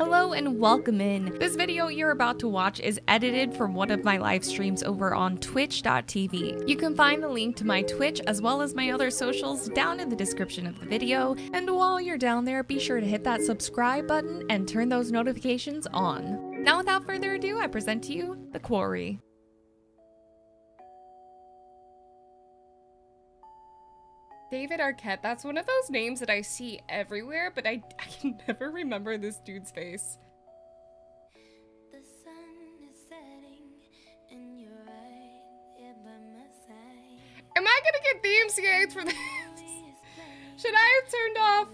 Hello and welcome in. This video you're about to watch is edited from one of my live streams over on twitch.tv. You can find the link to my Twitch as well as my other socials down in the description of the video. And while you're down there, be sure to hit that subscribe button and turn those notifications on. Now without further ado, I present to you The Quarry. David Arquette, that's one of those names that I see everywhere, but I, I can never remember this dude's face. The sun is setting and you're right here by my side. Am I gonna get DMCA'd for this? Should I have turned off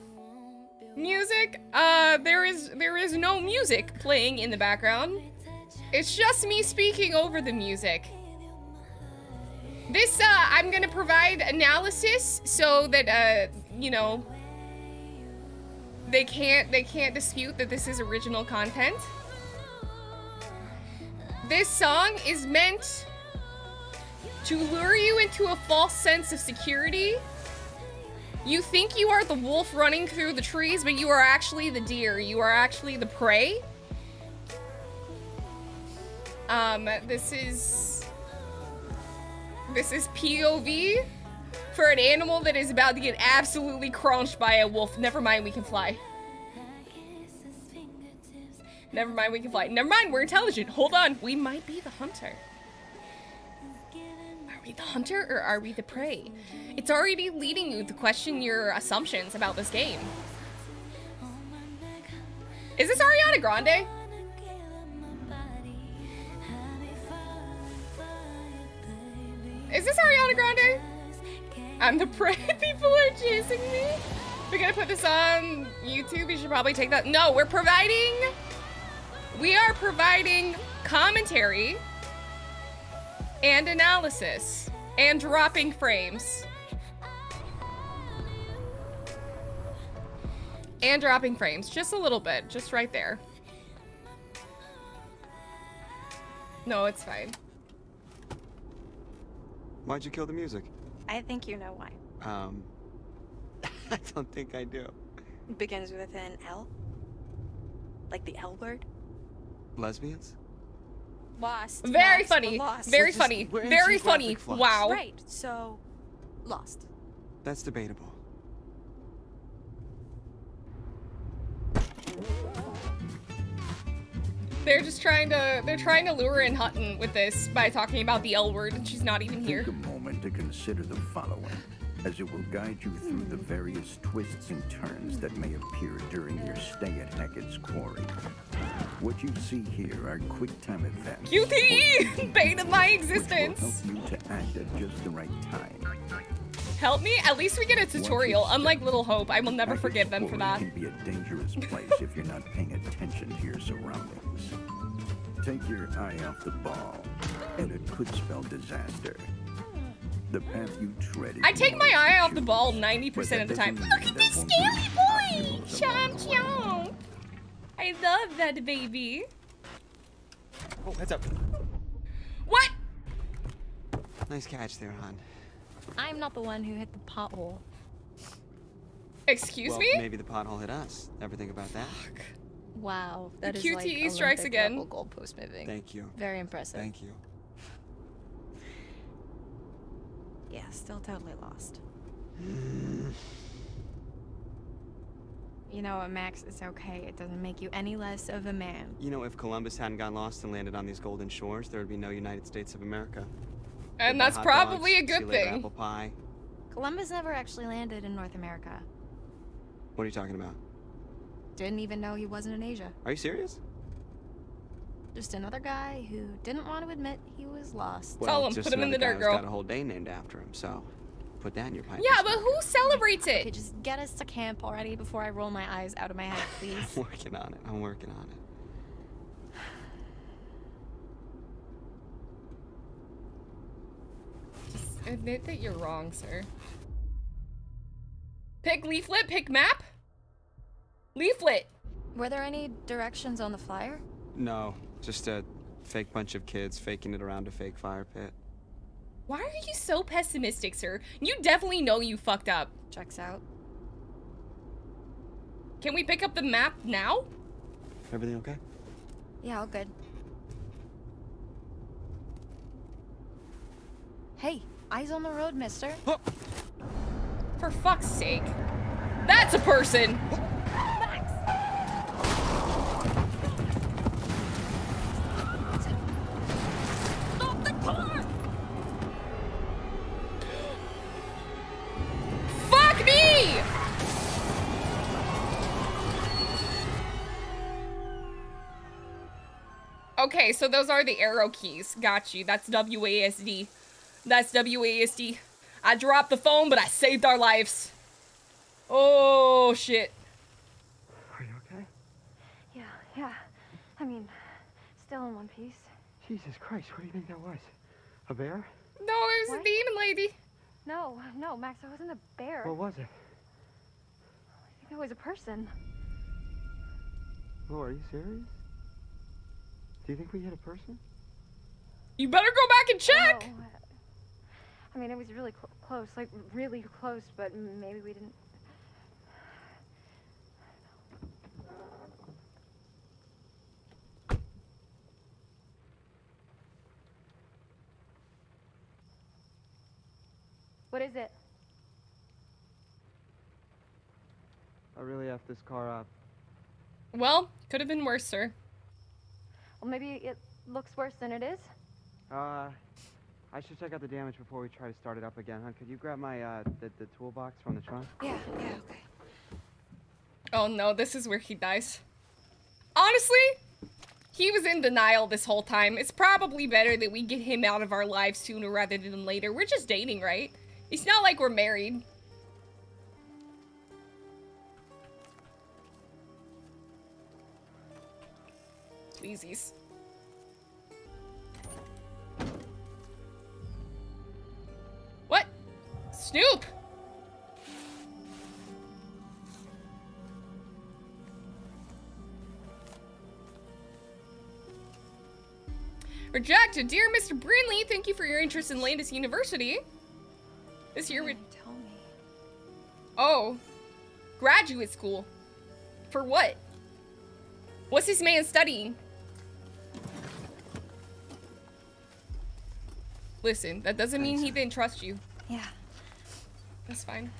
music? Uh, there is there is no music playing in the background. It's just me speaking over the music. This, uh, I'm gonna provide analysis so that, uh, you know, they can't, they can't dispute that this is original content. This song is meant to lure you into a false sense of security. You think you are the wolf running through the trees, but you are actually the deer. You are actually the prey. Um, this is this is POV for an animal that is about to get absolutely crunched by a wolf. Never mind, we can fly. Never mind, we can fly. Never mind, we're intelligent. Hold on, we might be the hunter. Are we the hunter or are we the prey? It's already leading you to question your assumptions about this game. Is this Ariana Grande? Is this Ariana Grande? I'm the prey. People are chasing me. We're gonna put this on YouTube. You should probably take that. No, we're providing. We are providing commentary and analysis and dropping frames. And dropping frames. Just a little bit. Just right there. No, it's fine. Why'd you kill the music? I think you know why. Um, I don't think I do. It begins with an L. Like the L word. Lesbians? Lost. Very lost, funny. Lost. Very just- funny. Very funny. flux. Wow. Right. So, lost. That's debatable. They're just trying to they're trying to lure in Hutton with this by talking about the L word and she's not even here. Take a moment to consider the following, as it will guide you through the various twists and turns that may appear during your stay at Hackett's Quarry. What you see here are quick-time events. QTE! Bane of my existence! help you to act at just the right time. Help me? At least we get a tutorial, unlike Little Hope. I will never forgive them for that. Quarry can be a dangerous place if you're not paying attention to your surroundings. Take your eye off the ball, and it could spell disaster. The path you tread I take my eye off the ball 90% of the time. Look at this won't scaly boy! obstacles Chomp along the way. chomp! I love that baby. Oh, heads up. What? Nice catch there, hon. I'm not the one who hit the pothole. Excuse well, me? maybe the pothole hit us. Ever think about that? Wow, The that is like QTE strikes Olympic again. level goalpost moving. Thank you. Very impressive. Thank you. Yeah, still totally lost. You know what, Max? It's okay. It doesn't make you any less of a man. You know, if Columbus hadn't gotten lost and landed on these golden shores, there would be no United States of America. And that's probably dogs. a good See you later, thing. Apple pie. Columbus never actually landed in North America. What are you talking about? Didn't even know he wasn't in Asia. Are you serious? Just another guy who didn't want to admit he was lost. Well, Tell him, put him in the dirt, guy who's girl. got a whole day named after him, so put that in your pipe. Yeah, but who celebrates Okay, it? just get us to camp already before I roll my eyes out of my head, please. I'm working on it. I'm working on it. Just admit that you're wrong, sir. Pick leaflet, pick map? Leaflet. Were there any directions on the flyer? No, just a fake bunch of kids faking it around a fake fire pit. Why are you so pessimistic, sir? You definitely know you fucked up. Checks out. Can we pick up the map now? Everything okay? Yeah, all good. Hey, eyes on the road, mister. For fuck's sake. That's a person! Fuck me! Okay, so those are the arrow keys. Got you. That's WASD. That's WASD. I dropped the phone, but I saved our lives. Oh, shit. Are you okay? Yeah, yeah. I mean, still in one piece. Jesus Christ, what do you think that was? A bear? No, it was What? a demon lady. No, no, Max, it wasn't a bear. What was it? I think it was a person. Oh, are you serious? Do you think we hit a person? You better go back and check. No, I mean, it was really cl- close, like really close, but maybe we didn't. What is it? I really effed this car up. Well, could have been worse, sir. Well, maybe it looks worse than it is. Uh, I should check out the damage before we try to start it up again, huh? Could you grab my, uh, the, the toolbox from the trunk? Yeah, yeah, okay. Oh no, this is where he dies. Honestly, he was in denial this whole time. It's probably better that we get him out of our lives sooner rather than later. We're just dating, right? It's not like we're married. Pleasies. Snoop! Rejected. Dear Mr. Brinly, thank you for your interest in Landis University. This year we... Tell me. Oh. Graduate school. For what? What's this man studying? Listen, that doesn't mean he didn't trust you. Yeah. That's fine.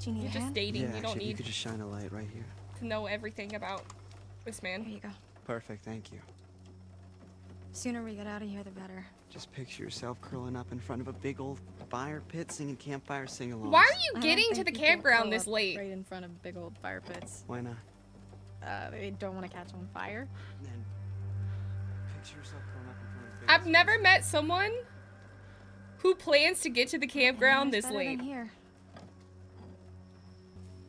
Do you need You're a just hand? dating. yeah, you don't actually, if you need could just shine a light right here. to know everything about this man. Here man. you go. Perfect, thank you. Sooner we get out of here, the better. Just picture yourself curling up in front of a big old fire pit singing campfire sing-alongs. Why are you getting to the campground this late? Right in front of big old fire pits. Why not? Uh, they don't want to catch on fire. And then picture yourself curling up in front of big I've never met someone who plans to get to the campground this better than late. Here.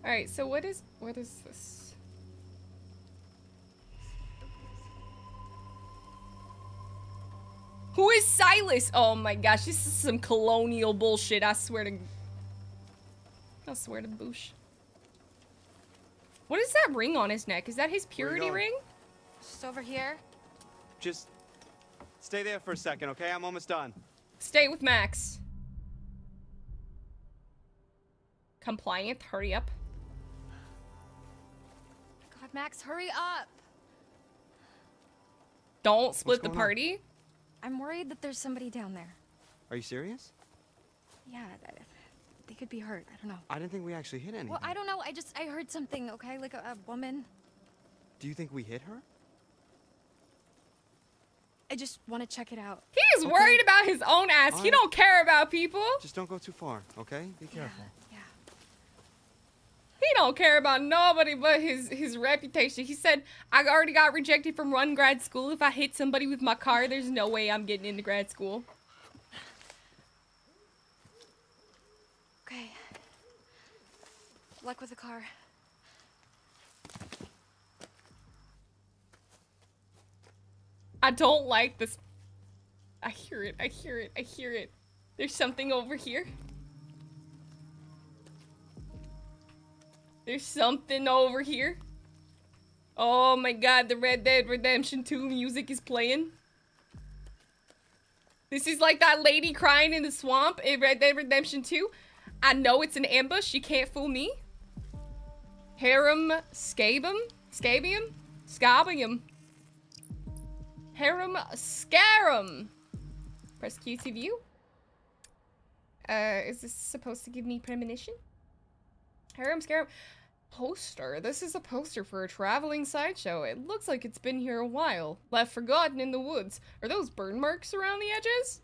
All right, so what is what is this? Who is Silas? Oh my gosh, this is some colonial bullshit. I swear to. I swear to boosh. What is that ring on his neck? Is that his purity ring? Just over here. Just stay there for a second, okay? I'm almost done. Stay with Max. Compliant, hurry up. God, Max, hurry up. Don't split the going on? party. I'm worried that there's somebody down there. Are you serious? Yeah, th- they could be hurt. I don't know. I didn't think we actually hit anything. Well, I don't know. I just I heard something. Okay, like a, a woman. Do you think we hit her? I just want to check it out. He is Okay. worried about his own ass. He Alright. don't care about people. Just don't go too far, okay? Be careful. Yeah. He don't care about nobody but his his reputation. He said, "I already got rejected from one grad school. If I hit somebody with my car, there's no way I'm getting into grad school." Okay. Luck with the car. I don't like this. I hear it. I hear it. I hear it. There's something over here. There's something over here. Oh my god, the Red Dead Redemption 2 music is playing. This is like that lady crying in the swamp in Red Dead Redemption 2. I know it's an ambush. You can't fool me. Harem Scabum? Scabium? Scabium. Harem Scarum. Press Q to view. Uh, is this supposed to give me premonition? Harem Scarum. Poster. This is a poster for a traveling sideshow. It looks like it's been here a while. Left forgotten in the woods. Are those burn marks around the edges?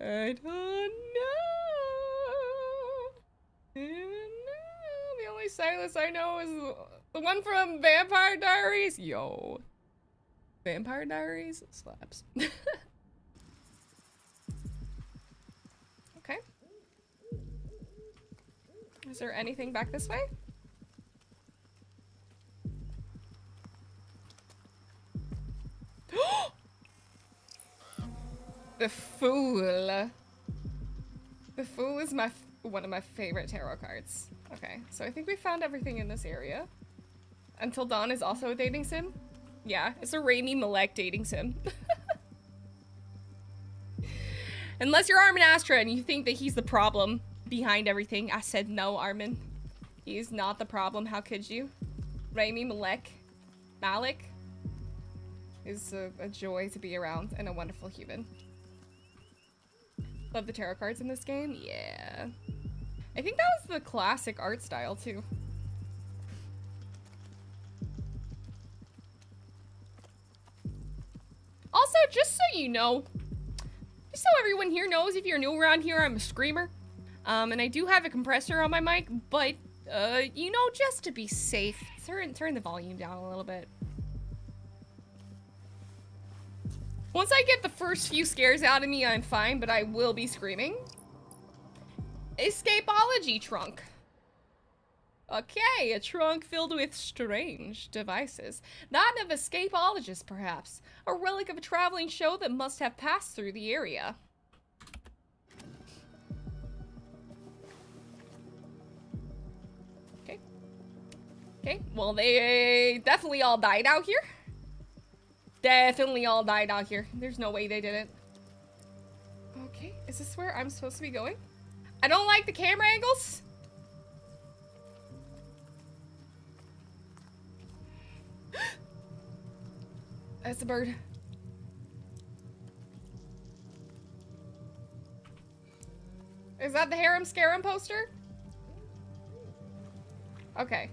I don't know. I don't know. The only Silas I know is the one from Vampire Diaries. Yo. Vampire Diaries slaps. okay. Is there anything back this way? the Fool. The Fool is my one of my favorite tarot cards. Okay, so I think we found everything in this area. Until Dawn is also a dating sim? Yeah, it's a Rami Malek dating sim. Unless you're Armin Astra and you think that he's the problem behind everything. I said no, Armin. He is not the problem. How could you? Rami Malek. Malik is a, a joy to be around and a wonderful human. Love the tarot cards in this game? Yeah. I think that was the classic art style too. Also, just so you know, just so everyone here knows, if you're new around here, I'm a screamer. Um, and I do have a compressor on my mic, but, uh, you know, just to be safe, turn, turn the volume down a little bit. Once I get the first few scares out of me, I'm fine, but I will be screaming. Escapology trunk. Okay, a trunk filled with strange devices. That of escapologists, perhaps. A relic of a traveling show that must have passed through the area. Okay, well, they definitely all died out here. Definitely all died out here. There's no way they didn't. Okay, is this where I'm supposed to be going? I don't like the camera angles. That's a bird. Is that the Harem Scarum poster? Okay.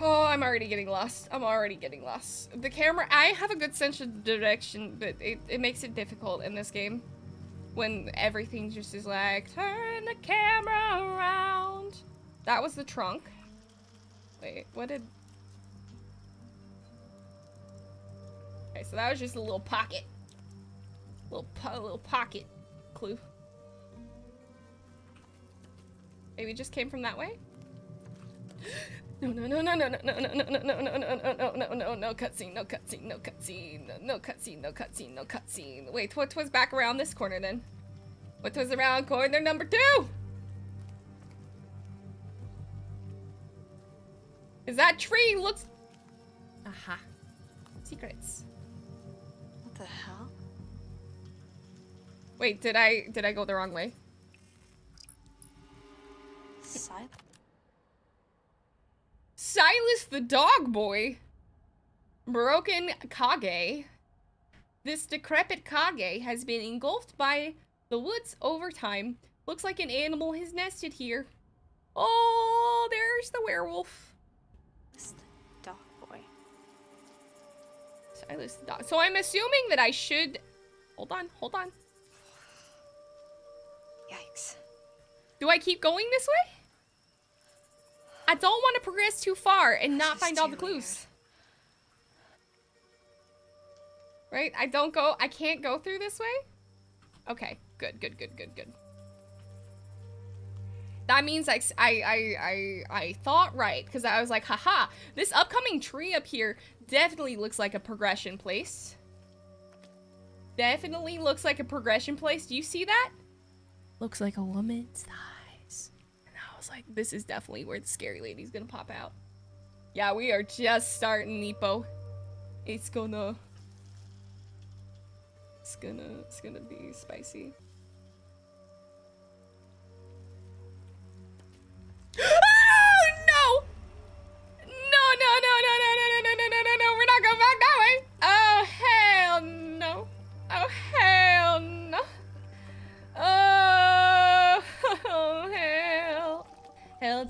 Oh, I'm already getting lost. I'm already getting lost. The camera, I have a good sense of direction, but it, it makes it difficult in this game. When everything just is like, turn the camera around. That was the trunk. Wait, what did... Okay, so that was just a little pocket. Little, po little pocket clue. Maybe it just came from that way? No, no, no, no, no, no, no, no, no, no, no, no, no, no, no, no, no, no cutscene, no cutscene, no cutscene, no cutscene, no cutscene, no cutscene. Wait, what was back around this corner then? What was around corner number two? Is that tree looks... Aha. Secrets. What the hell? Wait, did I did I go the wrong way? Silent. Silas the dog boy. Broken Kage. This decrepit Kage has been engulfed by the woods over time. Looks like an animal has nested here. Oh, there's the werewolf. It's the dog boy. Silas the dog. So I'm assuming that I should... Hold on, hold on. Yikes. Do I keep going this way? I don't want to progress too far and not find all the clues. Right? I don't go- I can't go through this way? Okay. Good, good, good, good, good. That means I, I, I, I, I thought right, because I was like, haha, this upcoming tree up here definitely looks like a progression place. Definitely looks like a progression place. Do you see that? Looks like a woman's thighs. Was like, this is definitely where the scary lady's gonna pop out. Yeah, we are just starting, Nepo. It's gonna... It's gonna... It's gonna be spicy.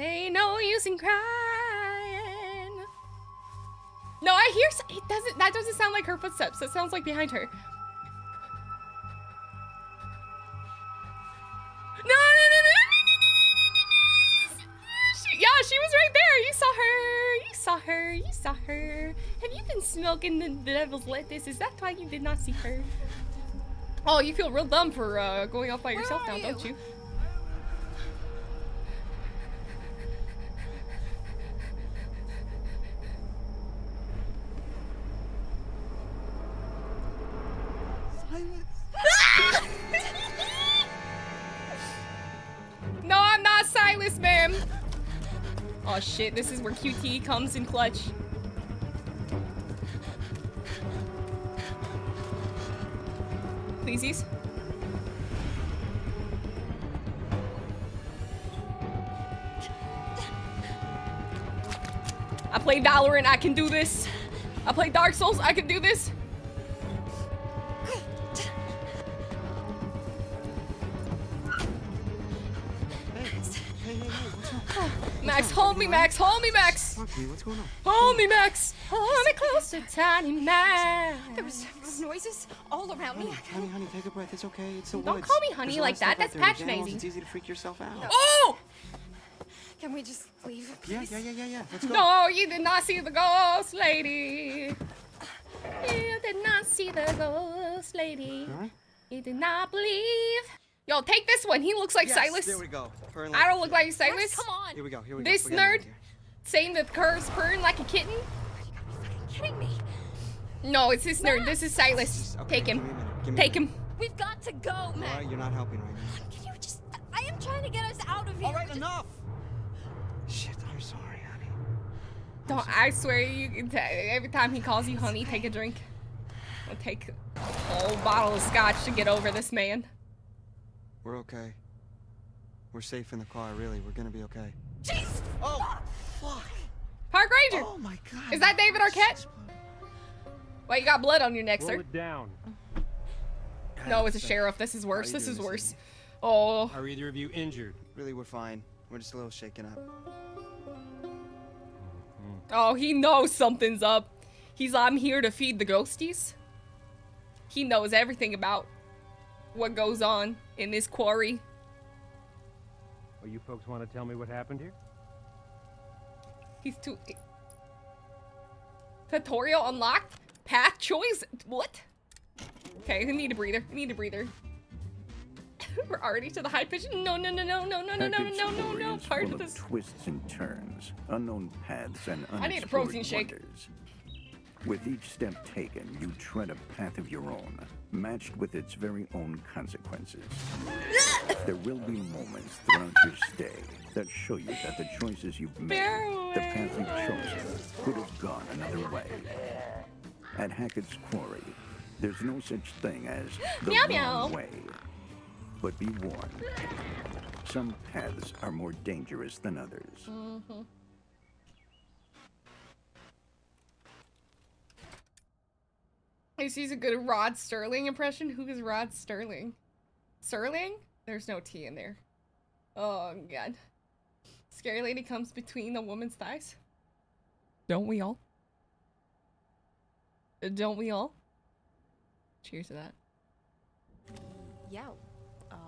Ain't no use in crying. No, I hear. It doesn't. That doesn't sound like her footsteps. It sounds like behind her. No, no, no, no, yeah, she was right there. You saw her. You saw her. You saw her. Have you been smoking the devil's lettuce? Is that why you did not see her? Oh, you feel real dumb for uh, going off by yourself now, don't you? Shit, this is where QT comes in clutch. Pleasies. I play Valorant, I can do this. I play Dark Souls, I can do this. Me, Max, hold me, Max. Talk to me. What's going on? Hold me, Max. Hold me closer, tiny Max. There was, noises all around me. Honey, honey, honey, take a breath. It's okay. It's the Don't woods. call me honey There's a lot like that. That's there. Patch animals. mazing. It's easy to freak yourself out. Oh! Can we just leave? Yeah, please? yeah, yeah, yeah, yeah. Let's go. No, you did not see the ghost lady. You did not see the ghost lady. All right. You did not believe. Yo, take this one. He looks like Yes, Silas. There we go. Purring I don't look like Silas. Max, come on. Here we go. Here we This go. We're getting out nerd of here. saying that Kerr's purring like a kitten. Are you fucking kidding me? No, it's this nerd. This is Silas. Just- okay, Take him. me a minute, give me a Take him. We've got to go, man. Max. right, you're not helping right now. Can you just? I am trying to get us out of here. All right, Just- enough. Shit, I'm sorry, honey. Don't. I swear you. can ta- Every time he calls you honey, take a drink. I'll take a whole bottle of scotch to get over this man. We're okay. We're safe in the car, really. We're gonna be okay. Jeez. Oh, fuck. Park Ranger. Oh my god. Is that David Arquette? Why you got blood on your neck, Roll sir? it down. No, it's a sheriff. This is worse. This is worse. Oh. Are either of you injured? Really, we're fine. We're just a little shaken up. Oh, he knows something's up. He's I'm here to feed the ghosties. He knows everything about what goes on in this quarry. Oh, you folks want to tell me what happened here? He's too. Tutorial unlocked? Path choice? What? Okay, I need a breather. I need a breather. We're already to the high pitch. No, no, no, no, no, no, no, no, Hackett's no, no, no. Part of of this. twists and turns, unknown paths, and I need a unexplored protein shake. With each step taken, you tread a path of your own, matched with its very own consequences. there will be moments throughout your stay that show you that the choices you've made, the path you've chosen, could have gone another way. At Hackett's Quarry, there's no such thing as the Meow, wrong meow. way. But be warned, some paths are more dangerous than others. Mm-hmm. Is he's a good Rod Sterling impression? Who is Rod Sterling? Sterling? There's no T in there. Oh god. Scary lady comes between a woman's thighs. Don't we all? Uh, Don't we all? Cheers to that. Yeah. Um.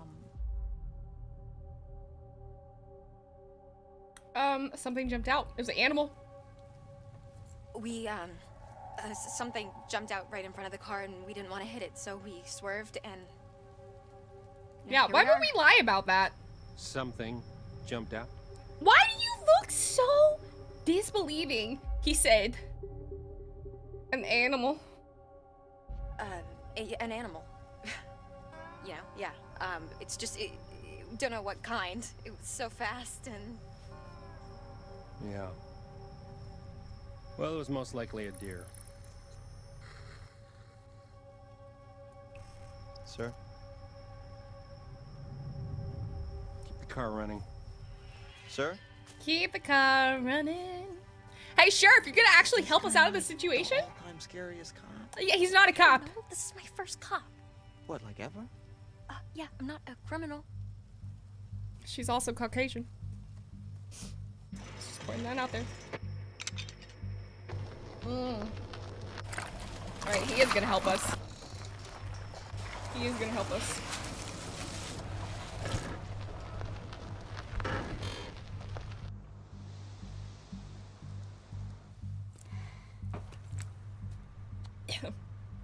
Um, something jumped out. It was an animal. We um. Uh, something jumped out right in front of the car, and we didn't want to hit it, so we swerved and. Yeah, why we would we lie about that? Something jumped out. Why do you look so disbelieving? He said. An animal. Uh, a, an animal. you know, yeah. Um, it's just it, don't know what kind. It was so fast and Yeah. Well, it was most likely a deer. Sir? Keep the car running. Sir? Keep the car running. Hey, sheriff, you're gonna actually help us out of this situation? I'm scariest cop. Yeah, he's not a cop. No, this is my first cop. What, like ever? Uh, yeah, I'm not a criminal. She's also Caucasian. Just pointing that out there. Mm. Alright, he is gonna help us. He is gonna help us.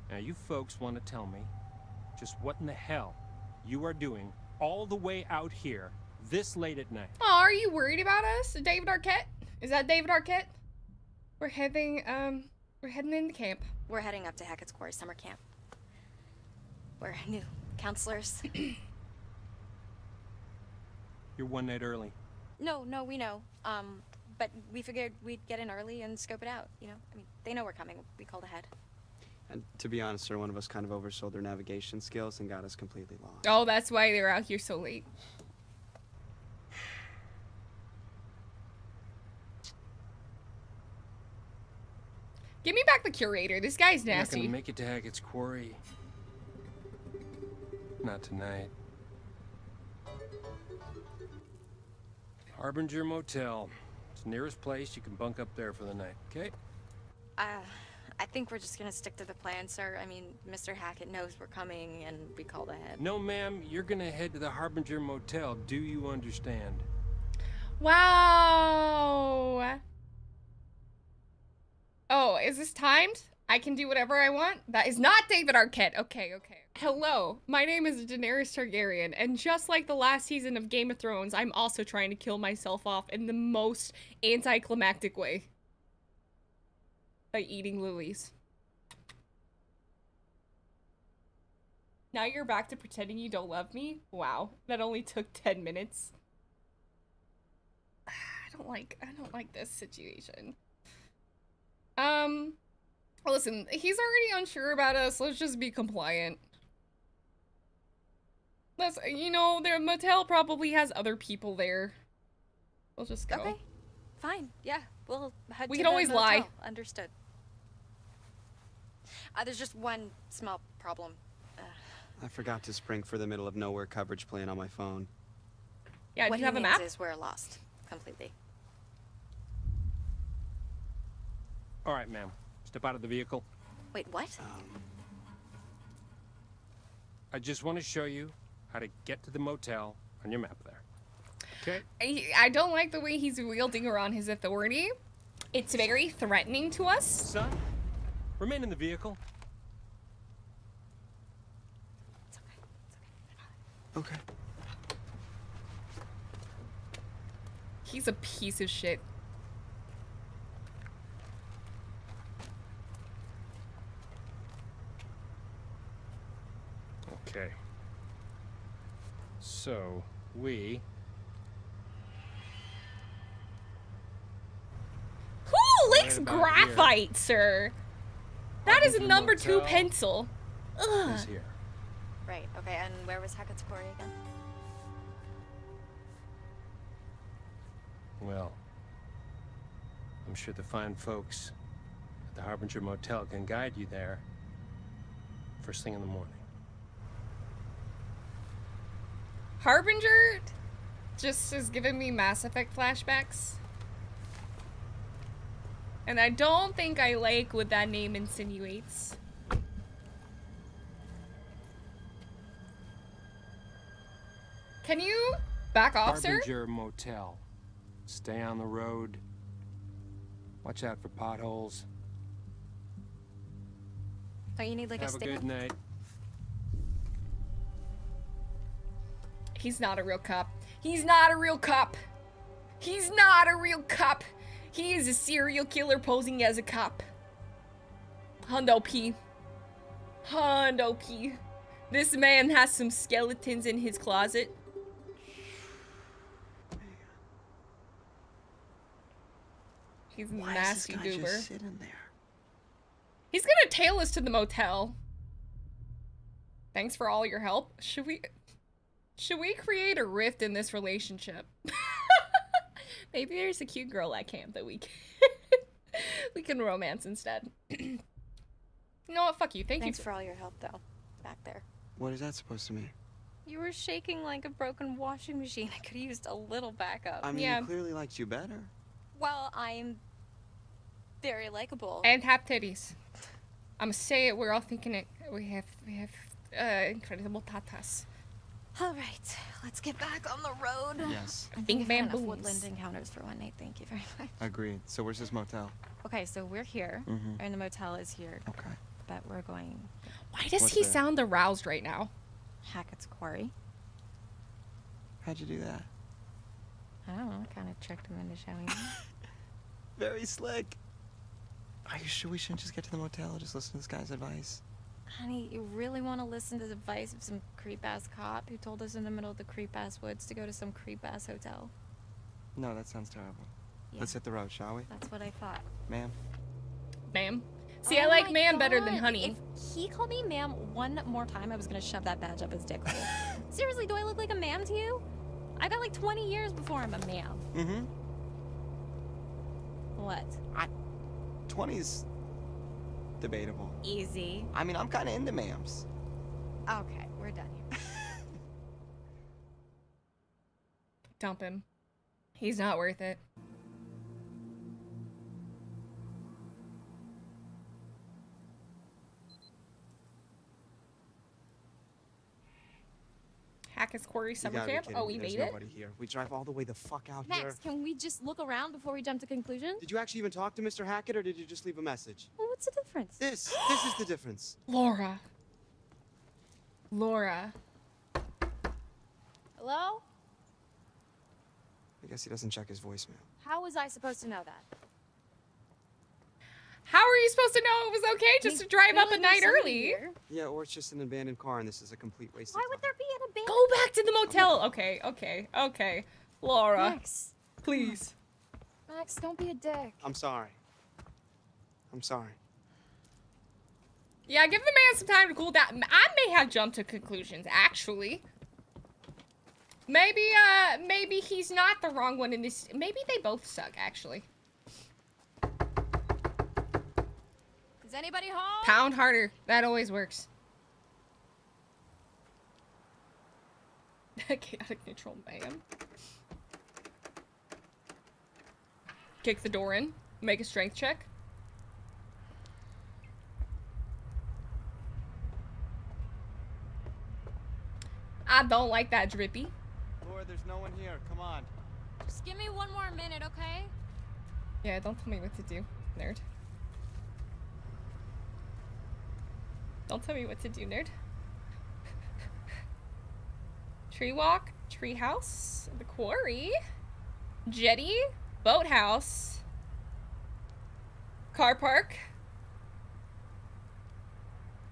Now, you folks want to tell me just what in the hell you are doing all the way out here this late at night. Oh, are you worried about us, David Arquette? Is that David Arquette? We're heading, um, we're heading into camp. We're heading up to Hackett's Quarry summer camp. We're new counselors. You're one night early. no, no, we know. Um, but we figured we'd get in early and scope it out. You know, I mean, they know we're coming. We called ahead. And to be honest, sir, one of us kind of oversold their navigation skills and got us completely lost. Oh, that's why they were out here so late. Give me back the curator. This guy's You're not gonna make it to Hackett's Quarry. Not tonight. Harbinger Motel. It's the nearest place you can bunk up there for the night, okay? Uh, I think we're just gonna stick to the plan, sir. I mean, Mr. Hackett knows we're coming and we called ahead. No, ma'am, you're gonna head to the Harbinger Motel. Do you understand? Wow. Oh, is this timed? I can do whatever I want? That is not David Arquette. Okay, okay. Hello, my name is Daenerys Targaryen, and just like the last season of Game of Thrones, I'm also trying to kill myself off in the most anticlimactic way. By eating lilies. Now you're back to pretending you don't love me? Wow, that only took 10 minutes. I don't like I don't like this situation. Um listen, he's already unsure about us. Let's just be compliant. Let's you know, their motel probably has other people there. We'll just go. Okay, fine. Yeah, we'll head We to can the always lie. Understood. Uh, there's just one small problem. Uh, I forgot to spring for the middle of nowhere coverage plan on my phone. Yeah, what do you have a means map? is we're lost completely. All right, ma'am. Step out of the vehicle. Wait, what? Um, I just want to show you how to get to the motel on your map there. Okay? I, I don't like the way he's wielding around his authority. It's very threatening to us. Son, remain in the vehicle. It's okay. It's okay. okay. He's a piece of shit. Okay. So, we Who licks about here. graphite, sir? That is a number two pencil. Ugh. is here. Right. Okay. And where was Hackett's Quarry again? Well, I'm sure the fine folks at the Harbinger Motel can guide you there first thing in the morning. Harbinger just is giving me Mass Effect flashbacks. And I don't think I like what that name insinuates. Can you back off, sir? Harbinger Motel. Stay on the road. Watch out for potholes. Don't you need like Have a a stick? good night. He's not a real cop. He's not a real cop. He's not a real cop. He is a serial killer posing as a cop. Hundo P. Hundo P. This man has some skeletons in his closet. He's Why nasty is this guy goober. Just sitting there? He's gonna tail us to the motel. Thanks for all your help. Should we should we create a rift in this relationship? Maybe there's a cute girl at camp that we can we can romance instead. you know what? Fuck you. Thank Thanks you. for all your help, though. Back there. What is that supposed to mean? You were shaking like a broken washing machine. I could have used a little backup. I mean, Yeah. he clearly liked you better. well, I'm very likable. and have titties. I'm gonna say it. We're all thinking it. We have we have uh, incredible tatas. All right, let's get back on the road. Yes. I think I've had woodland encounters for one night. Thank you very much. Agreed. So where's this motel? Okay, so we're here, Mhm. and the motel is here, Okay. but we're going Why does What's he there? sound aroused right now? Hackett's Quarry. How'd you do that? I don't know. Kind of tricked him into showing me. Very slick. Are you sure we shouldn't just get to the motel and just listen to this guy's advice? Honey, you really want to listen to the advice of some creep ass cop who told us in the middle of the creep ass woods to go to some creep ass hotel? No, that sounds terrible. Yeah, Let's hit the road, shall we? that's what I thought. Ma'am? Ma'am. See, Oh I like my man better than honey. If he called me ma'am one more time, I was gonna shove that badge up his dick hole. Seriously, do I look like a ma'am to you? I got like 20 years before I'm a ma'am. Mm-hmm. What? 20's debatable. Easy. I mean, I'm kind of into ma'ams. Okay, we're done here. Dump him. He's not worth it. Hackett's Quarry summer camp. Oh, we There's made it. nobody here. We drive all the way the fuck out here. Max, can we just look around before we jump to conclusions? Did you actually even talk to Mr. Hackett, or did you just leave a message? Well, what's the difference? This, this is the difference. Laura. Laura. Hello? I guess he doesn't check his voicemail. How was I supposed to know that? How are you supposed to know it was okay just to drive up a night early? here. Yeah, or it's just an abandoned car, and this is a complete waste Why of would there be an abandoned Go back to the motel. Okay, okay, okay. Laura, Max? please. Max, don't be a dick. I'm sorry. I'm sorry. Yeah, give the man some time to cool down. I may have jumped to conclusions, actually. Maybe, uh, maybe he's not the wrong one in this. Maybe they both suck, actually. Is anybody home? Pound harder. That always works. Chaotic neutral man. Kick the door in. Make a strength check. I don't like that drippy. Laura, there's no one here. Come on. Just give me one more minute, okay? Yeah, don't tell me what to do, nerd. Don't tell me what to do, nerd. Tree walk, tree house, the quarry, jetty, boathouse, car park.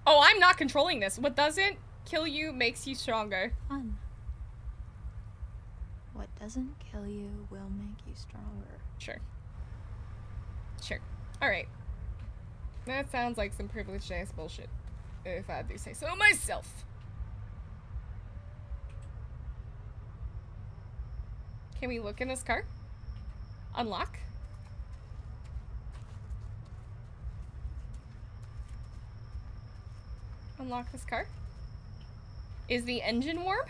Oh, I'm not controlling this. What doesn't kill you makes you stronger. Fun. What doesn't kill you will make you stronger. Sure. Sure. Alright. That sounds like some privileged ass bullshit. If I do say so myself. Can we look in this car? Unlock? Unlock this car? Is the engine warm?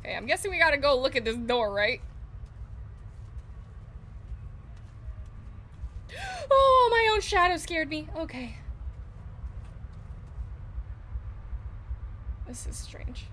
Okay, I'm guessing we gotta go look at this door, right? Oh, my own shadow scared me. Okay. This is strange.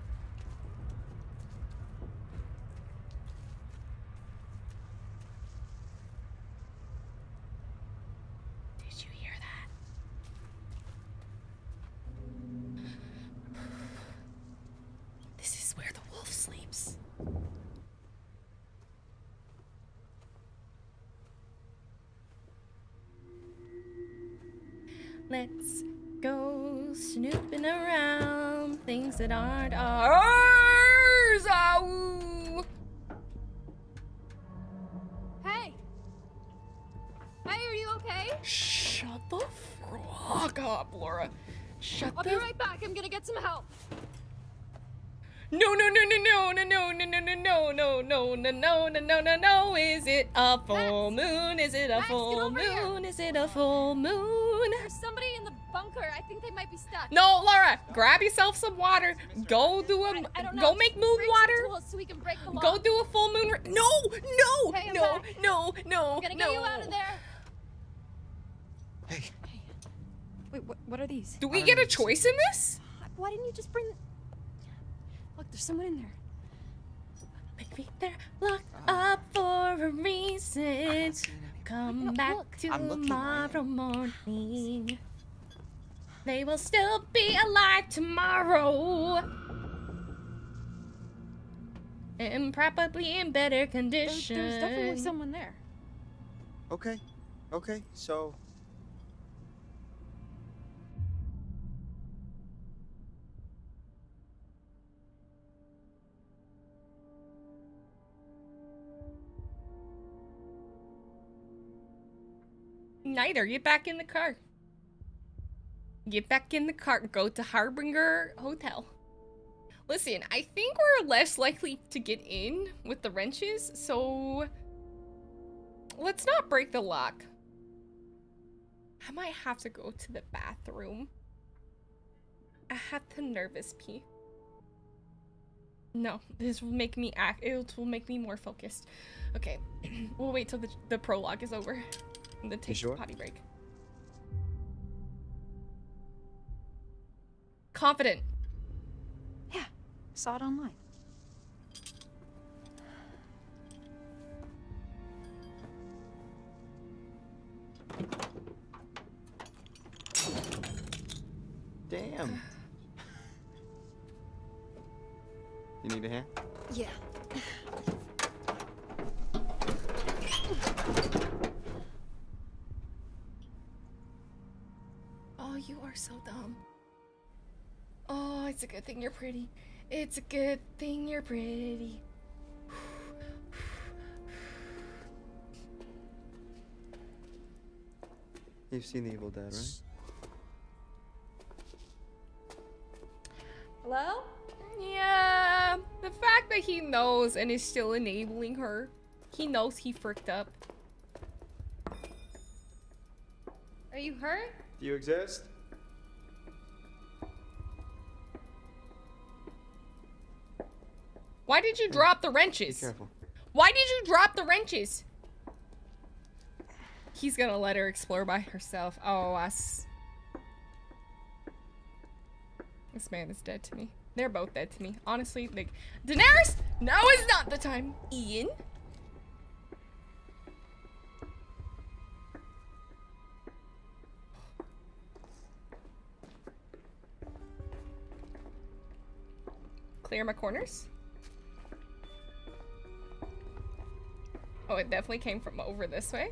Here. it a full moon? There's somebody in the bunker. I think they might be stuck. No, Laura, grab yourself some water. Go do a, I, I don't know. go make moon Bring some water. tools so we can break the Go do a full moon. Ra- no, no, Okay, no, back. no, no, I'm gonna no. get you out of there. Hey, Wait, what, what are these? Do we get a choice in this? Why didn't you just bring? Look, there's someone in there. Maybe they're locked up for a reason. Come Look, back look. I'm looking, I am. tomorrow morning. They will still be alive tomorrow. And probably in better There, condition. there's definitely someone there. okay, okay. So Neither. Get back in the car. Get back in the car. Go to Harbinger Hotel. Listen, I think we're less likely to get in with the wrenches, so let's not break the lock. I might have to go to the bathroom. I have to nervous pee. No, this will make me act. It will make me more focused. Okay, we'll wait till the, the prologue is over. And then take sure? a potty break. Confident. Yeah, saw it online. damn. You need a hand? Yeah. Thing you're pretty. It's a good thing you're pretty. You've seen The Evil Dead, right? Hello? Yeah, the fact that he knows and is still enabling her, he knows he fricked up. Are you hurt? Do you exist? Why did you drop the Be wrenches? careful. Why did you drop the wrenches? He's gonna let her explore by herself. Oh, us. This man is dead to me. They're both dead to me. Honestly, like, Daenerys, now is not the time. Ian? Clear my corners. Oh, it definitely came from over this way.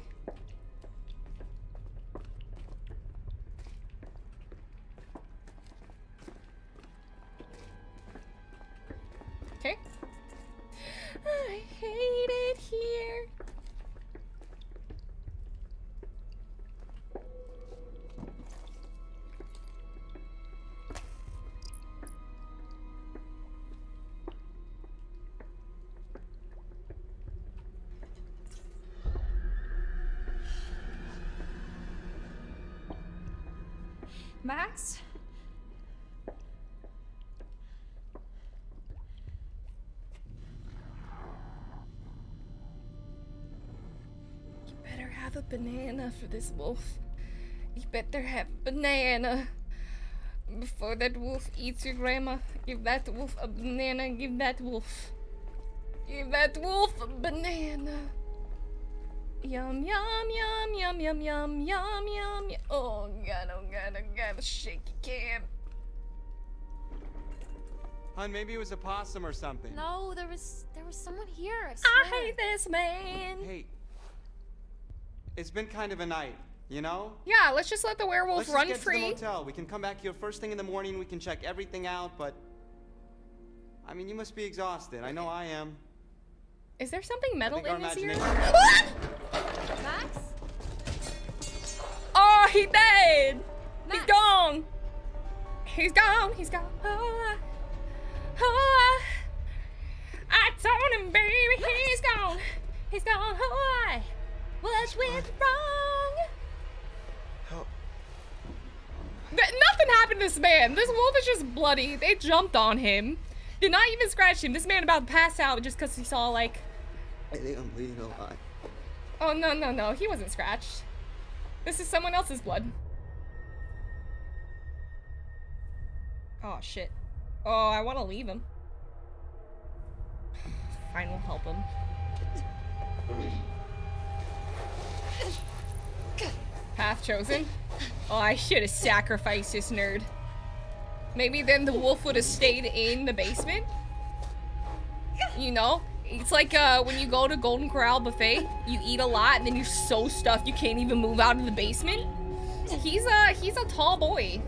banana for this wolf. You better have banana before that wolf eats your grandma. Give that wolf a banana. Give that wolf. Give that wolf a banana. Yum, yum, yum, yum, yum, yum, yum, yum. Oh, God, oh, God, oh, God. Shake your cam. Hun, maybe it was a possum or something. No, there was there was someone here. I, ah, I hate this man. Hey, it's been kind of a night, you know? Yeah, let's just let the werewolf Let's run just get free. to the motel. We can come back here first thing in the morning. We can check everything out, but I mean, you must be exhausted. I know I am. Is there something metal in his ear? imagination- ah! Max? Oh, he dead. He's Max. gone. He's gone. He's gone. Oh, oh, I told him, baby, he's gone. Went wrong? Nothing happened to this man. This wolf is just bloody. They jumped on him. Did not even scratch him. This man about to pass out just because he saw like, I think I'm bleeding a lot. oh no no no, he wasn't scratched. This is someone else's blood. Oh shit. Oh, I want to leave him. Fine, we'll help him. Path chosen. Oh, I should have sacrificed this nerd. Maybe then the wolf would have stayed in the basement. You know? It's like uh, when you go to Golden Corral buffet, you eat a lot and then you're so stuffed you can't even move out of the basement. He's a he's a tall boy.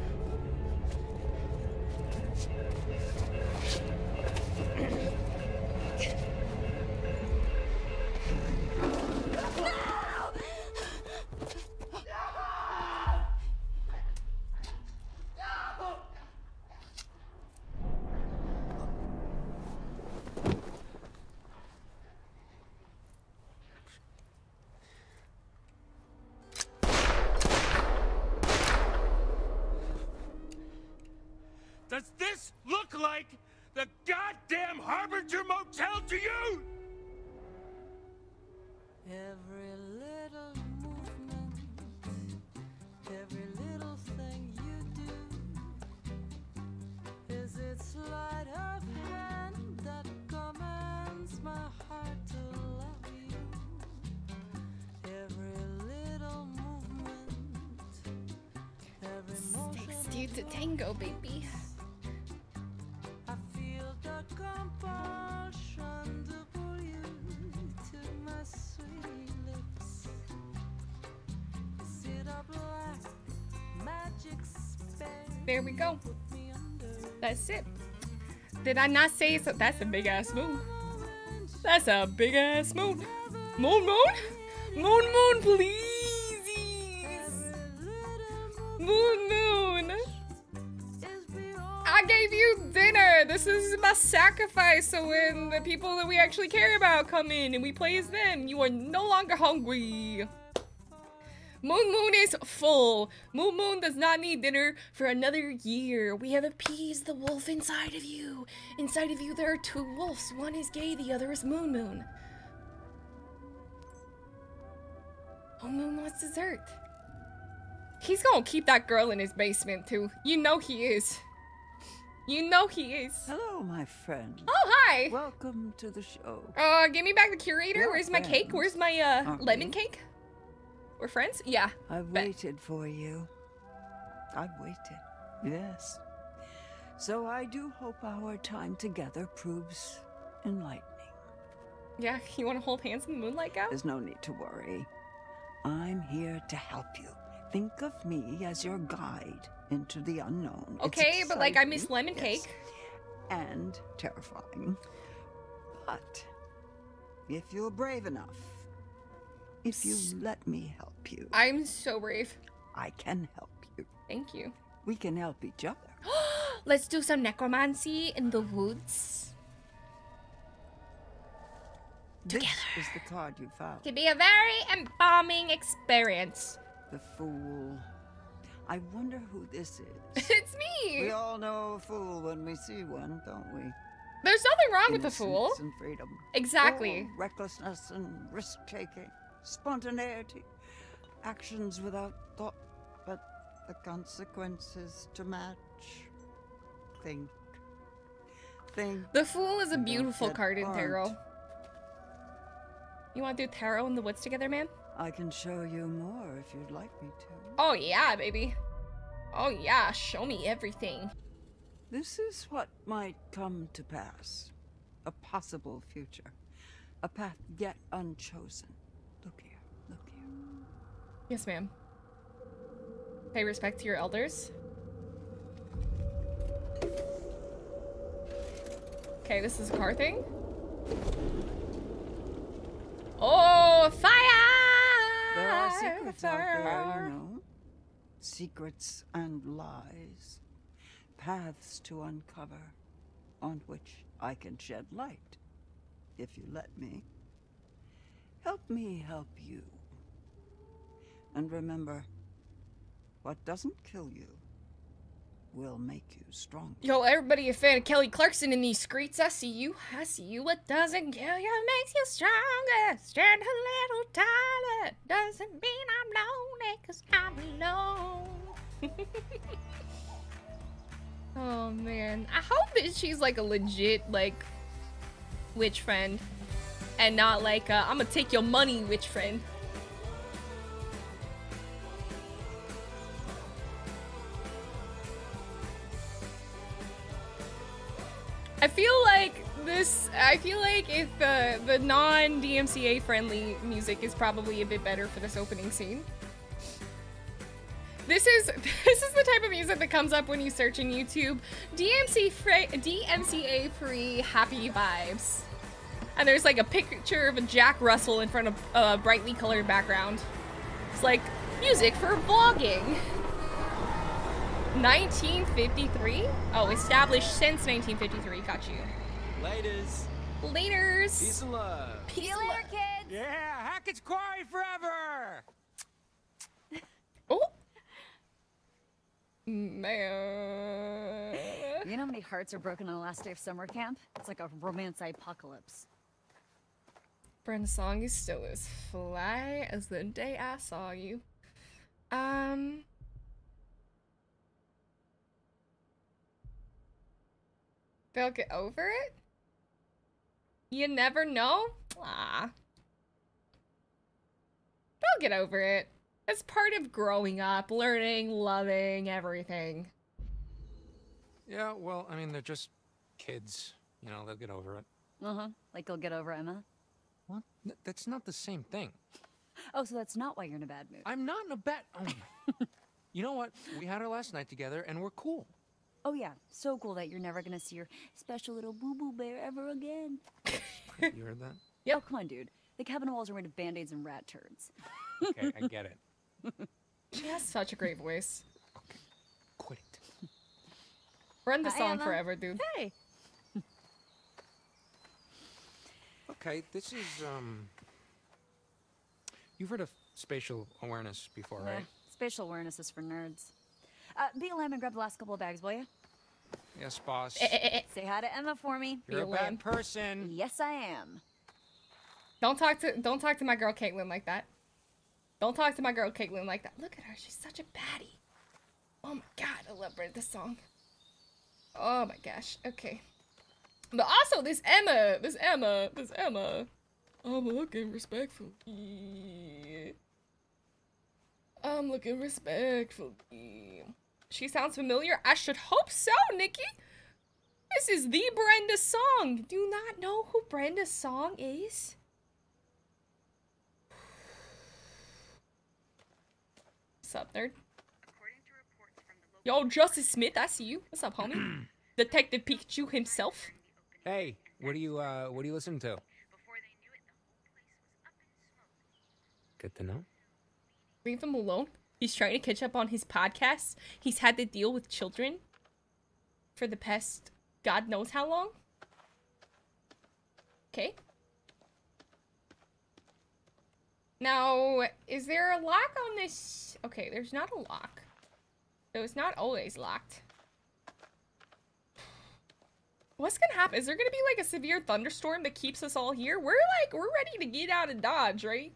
Did I not say so? That's a big ass moon. That's a big ass moon. Moon, moon, moon, moon, please. Moon, moon. I gave you dinner. This is my sacrifice. So when the people that we actually care about come in and we play as them, you are no longer hungry. Moon Moon is full. Moon Moon does not need dinner for another year. We have appeased the wolf inside of you. Inside of you, there are two wolves. One is gay, the other is Moon Moon. Oh, Moon wants dessert. He's gonna keep that girl in his basement, too. You know he is. You know he is. Hello, my friend. Oh, hi. Welcome to the show. Uh, give me back the curator. We're Where's my cake? Where's my, uh, aren't lemon cake? We're friends? Yeah. I've Bet. waited for you. I've waited. Yes. So I do hope our time together proves enlightening. Yeah, you wanna hold hands in the moonlight, gal? There's no need to worry. I'm here to help you. Think of me as your guide into the unknown. Okay, but like I miss lemon yes, cake. And terrifying. But if you're brave enough, if you let me help you, I'm so brave. I can help you. Thank you. We can help each other. Let's do some necromancy in the woods. This is the card you found. To be a very embalming experience. The fool. I wonder who this is. it's me. We all know a fool when we see one, don't we? There's nothing wrong with the Innocence fool. and freedom. Exactly. Recklessness and risk taking, spontaneity, actions without thought, but the consequences to match. Think. Think. The fool is a beautiful card in tarot. You want to do tarot in the woods together, man? I can show you more if you'd like me to. Oh yeah, baby. Oh yeah, show me everything. This is what might come to pass. A possible future. A path yet unchosen. Look here, look here. Yes, ma'am. Pay respect to your elders. Okay, this is a car thing. Oh, fire! There are secrets out there, you know. secrets and lies, paths to uncover, on which I can shed light, if you let me. Help me help you. And remember, what doesn't kill you will make you stronger. Yo, everybody a fan of Kelly Clarkson in these streets. I see you. I see you. What doesn't kill you makes you stronger. Stand a little taller. Doesn't mean I'm lonely, cause I'm alone. oh man. I hope that she's like a legit like witch friend. And not like uh, I'm gonna take your money witch friend. I feel like this. I feel like if the the non DMCA friendly music is probably a bit better for this opening scene. This is this is the type of music that comes up when you search in YouTube. DMC free, DMCA free happy vibes. And there's like a picture of a Jack Russell in front of a brightly colored background. It's like music for vlogging. 1953? Oh, established since 1953. Got you. Laters. Laters. Peace and love. See you later, kids. Yeah, Hackett's Quarry forever. Oh. Man. You know how many hearts are broken on the last day of summer camp? It's like a romance apocalypse. Brenda's song is still as fly as the day I saw you. Um. They'll get over it? You never know? Ah. They'll get over it. It's part of growing up, learning, loving, everything. Yeah, well, I mean, they're just kids. You know, they'll get over it. Uh huh. Like they'll get over Emma. What? N- That's not the same thing. Oh, so that's not why you're in a bad mood. I'm not in a bad. Oh you know what? We had our last night together, and we're cool. Oh yeah, so cool that you're never gonna see your special little boo boo bear ever again. You heard that? Yeah. Oh come on, dude. The cabin walls are made of band-aids and rat turds. Okay, I get it. She has such a great voice. Okay, Quit it. Run the Hi, song Emma. forever, dude. Hey. Okay, this is um. You've heard of spatial awareness before, Yeah, right? Spatial awareness is for nerds. Uh, be a lamb and grab the last couple of bags, will you? Yes, boss. Eh, Say hi to Emma for me. You're a be a lamb. bad person. Yes, I am. Don't talk to don't talk to my girl Kaitlyn like that. Don't talk to my girl Kaitlyn like that. Look at her, she's such a baddie. Oh my god, I love her this song. Oh my gosh. Okay. But also this Emma, this Emma, this Emma. I'm looking respectful. I'm looking respectfully. She sounds familiar. I should hope so, Nikki. This is the Brenda Song. Do you not know who Brenda's song is? What's up, nerd? Yo, Justice Smith, I see you. What's up, homie? Detective Pikachu himself. Hey, what do you uh, what do you listen to? Good to know. Leave him alone. He's trying to catch up on his podcasts. He's had to deal with children for the past God knows how long. Okay. Now, is there a lock on this? Okay, there's not a lock. So it's not always locked. What's gonna happen? Is there gonna be like a severe thunderstorm that keeps us all here? We're like, we're ready to get out of Dodge, right?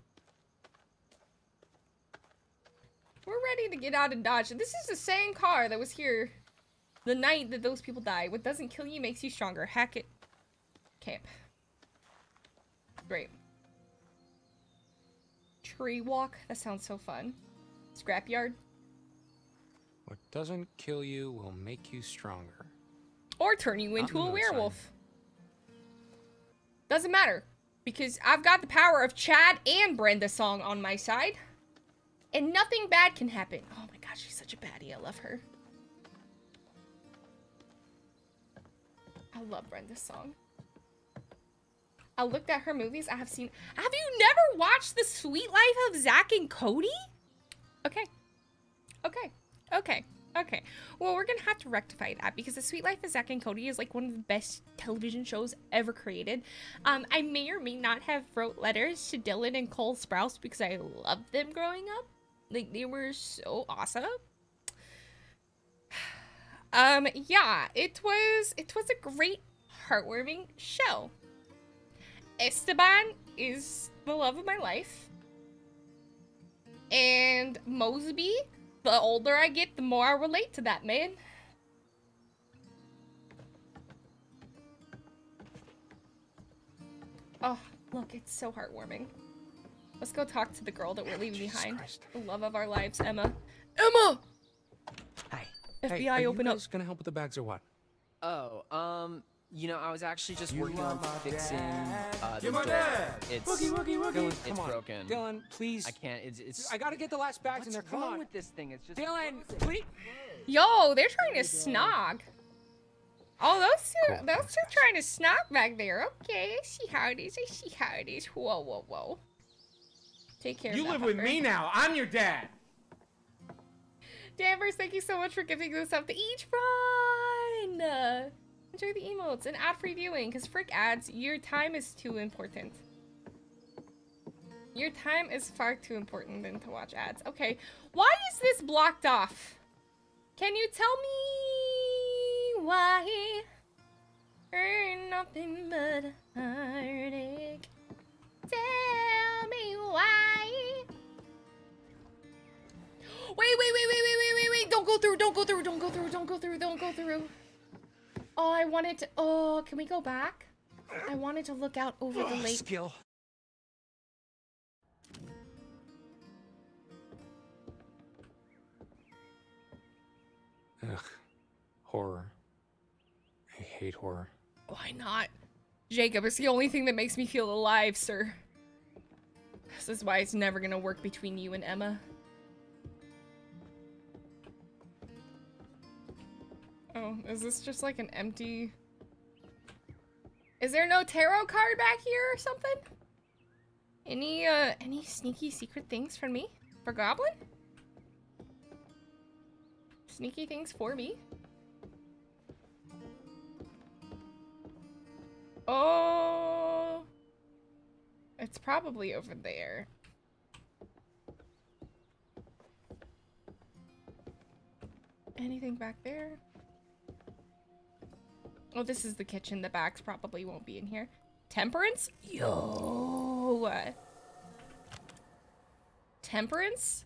We're ready to get out of Dodge. This is the same car that was here the night that those people died. What doesn't kill you makes you stronger. Hack it. Camp. Great. Tree walk. That sounds so fun. Scrapyard. What doesn't kill you will make you stronger. Or turn you into Not a werewolf. Doesn't matter. Because I've got the power of Chad and Brenda's song on my side. And nothing bad can happen. Oh my gosh, she's such a baddie. I love her. I love Brenda's song. I looked at her movies. I have seen. Have you never watched The Suite Life of Zack and Cody? Okay. Okay. Okay. Okay. Well, we're gonna have to rectify that because The Suite Life of Zack and Cody is like one of the best television shows ever created. Um, I may or may not have wrote letters to Dylan and Cole Sprouse because I loved them growing up. Like they were so awesome. Um, yeah, it was it was a great, heartwarming show. Esteban is the love of my life. And Moseby, the older I get, the more I relate to that man. Oh, look, it's so heartwarming. Let's go talk to the girl that we're leaving behind. The love of our lives, Emma. Emma! Hi. FBI, open up. gonna help with the bags or what? Oh, um, you know, I was actually just You working on my fixing dad. uh, the You're my door. dad. It's Woogie, woogie, woogie. Dylan, Come it's on. broken. Dylan, please. I can't. It's it's. I gotta get the last bags in there. Come wrong on. with this thing? It's just. Dylan, please. Yo, they're trying to snog. Oh, those two, Cool. those two trying to snog back there. Okay, I see how it is. I see how it is. Whoa, whoa, whoa. Take care. You live with me now. I'm your dad. Danvers, thank you so much for giving this up to each run. Enjoy the emotes and ad-free viewing, because frick ads, your time is too important. Your time is far too important than to watch ads. Okay, why is this blocked off? Can you tell me why? Ain't nothing but heartache. Tell me why. Wait, wait, wait, wait, wait, wait, wait, wait. Don't go through, don't go through, don't go through, don't go through, don't go through. Oh, I wanted to. Oh, can we go back? I wanted to look out over the lake. Skill. Ugh. Horror. I hate horror. Why not? Jacob, it's the only thing that makes me feel alive, sir. This is why it's never gonna work between you and Emma. Oh, is this just like an empty... Is there no tarot card back here or something? Any, uh, any sneaky secret things for me? For Goblin? Sneaky things for me? Oh, it's probably over there. Anything back there? Oh, this is the kitchen. The bags probably won't be in here. Temperance? Yo. Temperance?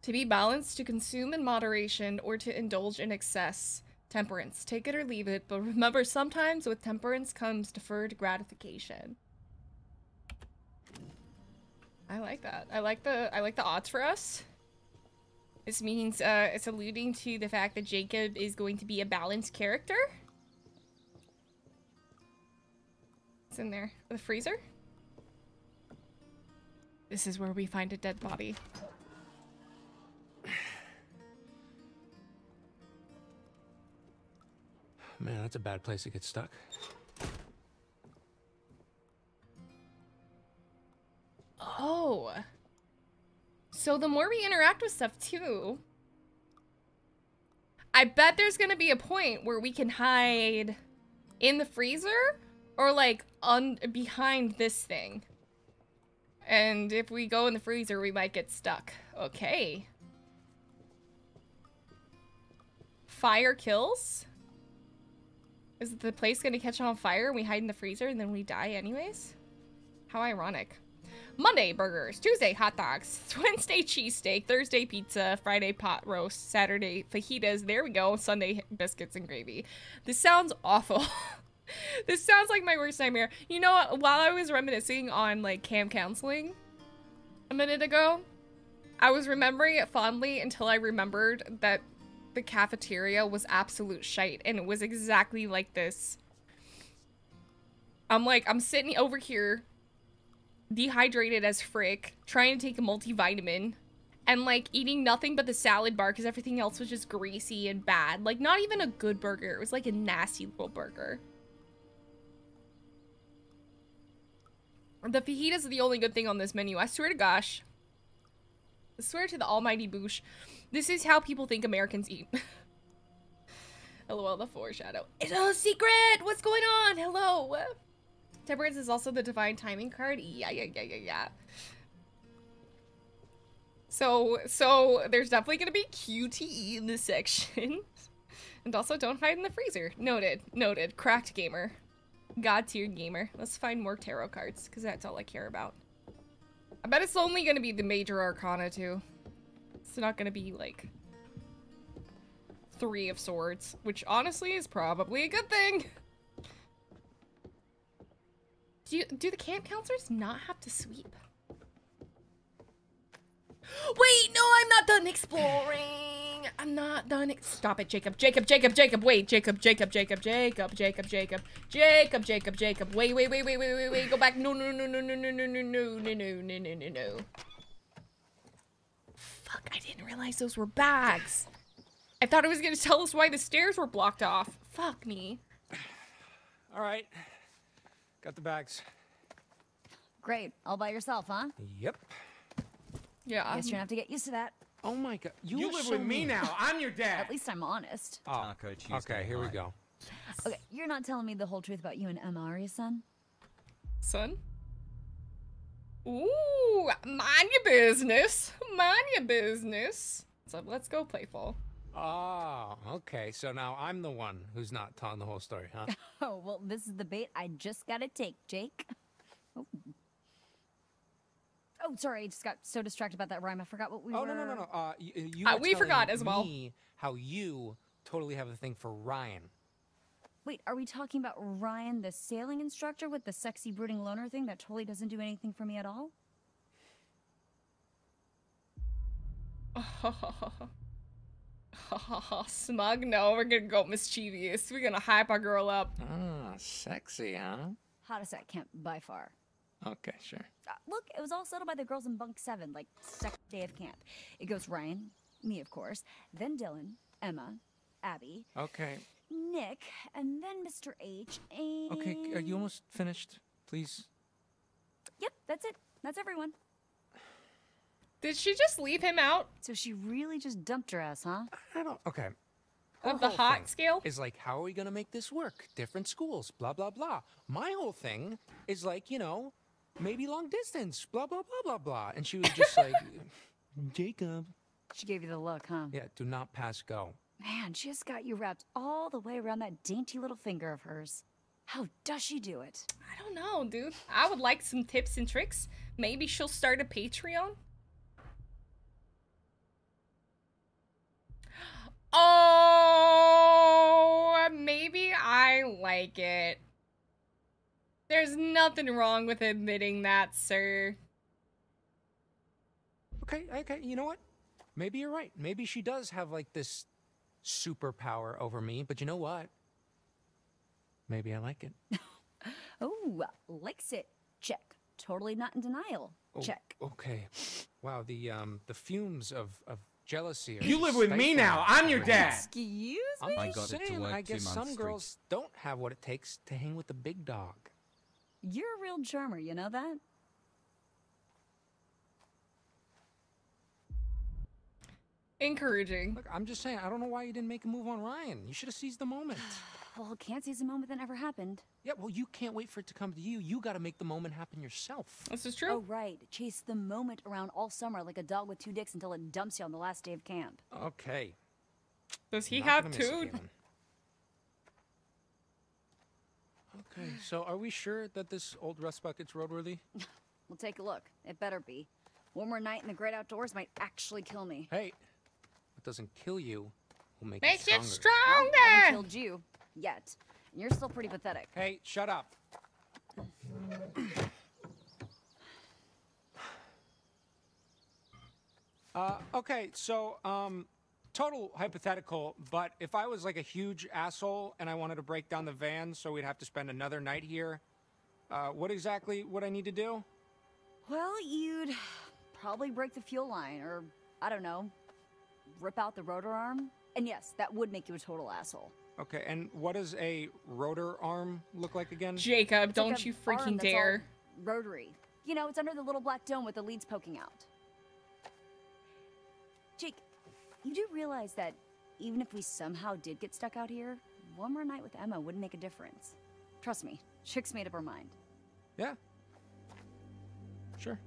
To be balanced, to consume in moderation, or to indulge in excess. Temperance. Take it or leave it, but remember sometimes with temperance comes deferred gratification. I like that. I like the I like the odds for us. This means uh, it's alluding to the fact that Jacob is going to be a balanced character. It's in there. The freezer. This is where we find a dead body. Man, that's a bad place to get stuck. Oh. So the more we interact with stuff too, I bet there's gonna be a point where we can hide in the freezer or like on behind this thing. And if we go in the freezer, we might get stuck. Okay. Fire kills? Is the place gonna catch on fire and we hide in the freezer and then we die anyways? How ironic. Monday burgers, Tuesday hot dogs, Wednesday cheesesteak, Thursday pizza, Friday pot roast, Saturday fajitas. There we go. Sunday biscuits and gravy. This sounds awful. this sounds like my worst nightmare. You know, while I was reminiscing on like camp counseling a minute ago, I was remembering it fondly until I remembered that the cafeteria was absolute shite and it was exactly like this. I'm like, I'm sitting over here dehydrated as frick, trying to take a multivitamin, and like eating nothing but the salad bar because everything else was just greasy and bad. Like, not even a good burger. It was like a nasty little burger. The fajitas are the only good thing on this menu. I swear to gosh. I swear to the almighty Boosh, this is how people think Americans eat. LOL, the foreshadow. It's a secret! What's going on? Hello! Temperance is also the divine timing card. Yeah, yeah, yeah, yeah, yeah. So, so there's definitely gonna be QTE in this section. and also don't hide in the freezer. Noted, noted. Cracked gamer. God tier gamer. Let's find more tarot cards, because that's all I care about. I bet it's only gonna be the major arcana too. It's not gonna be like three of swords, which honestly is probably a good thing. Do you, do the camp counselors not have to sweep? Wait, no, I'm not done exploring. I'm not done. Stop it, Jacob. Jacob, Jacob, Jacob. Wait, Jacob, Jacob, Jacob, Jacob, Jacob, Jacob, Jacob, Jacob, Jacob. Wait, wait, wait, wait, wait, wait, wait. Go back. No, no, no, no, no, no, no, no, no, no, no, no, no, no, no. Fuck, I didn't realize those were bags. I thought it was gonna tell us why the stairs were blocked off. Fuck me. All right. Got the bags. Great. All by yourself, huh? Yep. Yeah. I guess you're gonna have to get used to that. Oh my god. You, You live so with me mean. now. I'm your dad. At least I'm honest. Oh, Taco Tuesday okay, here we go. Okay, you're not telling me the whole truth about you and Emma, are you, son? Son? Ooh, mind your business. Mind your business. So let's go playful. Oh, okay. So now I'm the one who's not telling the whole story, huh? Oh, well, this is the bait I just gotta take, Jake. Oh. Oh, sorry, I just got so distracted about that rhyme. I forgot what we oh were. no no no no. Uh, you, you Uh, we forgot as well. me how you totally have a thing for Ryan. Wait, are we talking about Ryan, the sailing instructor with the sexy brooding loner thing that totally doesn't do anything for me at all? Smug, no, we're gonna go mischievous. We're gonna hype our girl up. Ah, sexy, huh? Hottest at camp by far. Okay, sure. Uh, look, it was all settled by the girls in bunk seven, like second day of camp. It goes Ryan, me of course, then Dylan, Emma, Abby, Okay. Nick, and then Mr. H. And Okay. Are you almost finished? Please. Yep, that's it. That's everyone. Did she just leave him out So she really just dumped her ass, huh? I don't. Okay. Her of the hot thing scale? Is like, how are we gonna make this work? Different schools, blah blah blah. My whole thing is like, you know, maybe long distance, blah blah blah blah blah. And she was just like, Jacob. She gave you the look, huh? Yeah, do not pass go. Man, she just got you wrapped all the way around that dainty little finger of hers. How does she do it? I don't know, dude. I would like some tips and tricks. Maybe she'll start a Patreon. Oh, maybe I like it. There's nothing wrong with admitting that, sir. Okay, okay, you know what? Maybe you're right. Maybe she does have like this superpower over me, but you know what? Maybe I like it. Oh, likes it. Check. Totally not in denial. Oh, Check. Okay. Wow, the um the fumes of of jealousy. You live with me now. I'm your dad. Excuse I'm me? I just got it to saying, work I guess some straight. girls don't have what it takes to hang with the big dog. You're a real charmer, you know that? Encouraging. Look, I'm just saying, I don't know why you didn't make a move on Ryan. You should have seized the moment. Well, can't seize a moment that never happened. yeah, well, you can't wait for it to come to you. You got to make the moment happen yourself. This is true. Oh, right. Chase the moment around all summer like a dog with two dicks until it dumps you on the last day of camp. Okay. Does he not have gonna miss it, two? Okay, so are we sure that this old rust bucket's roadworthy? We'll take a look. It better be. One more night in the great outdoors might actually kill me. Hey, what doesn't kill you will make Makes you it stronger. I haven't stronger. killed you yet. And you're still pretty pathetic. Hey, shut up. uh, okay, so, um, total hypothetical, but if I was like a huge asshole and I wanted to break down the van so we'd have to spend another night here, uh, what exactly would I need to do? Well, you'd probably break the fuel line, or I don't know, rip out the rotor arm. And yes, that would make you a total asshole. Okay, and what does a rotor arm look like again? Jacob, It's don't a you freaking dare. Rotary. You know, it's under the little black dome with the leads poking out. Jake, you do realize that even if we somehow did get stuck out here, one more night with Emma wouldn't make a difference. Trust me, Chick's made up her mind. Yeah. Sure.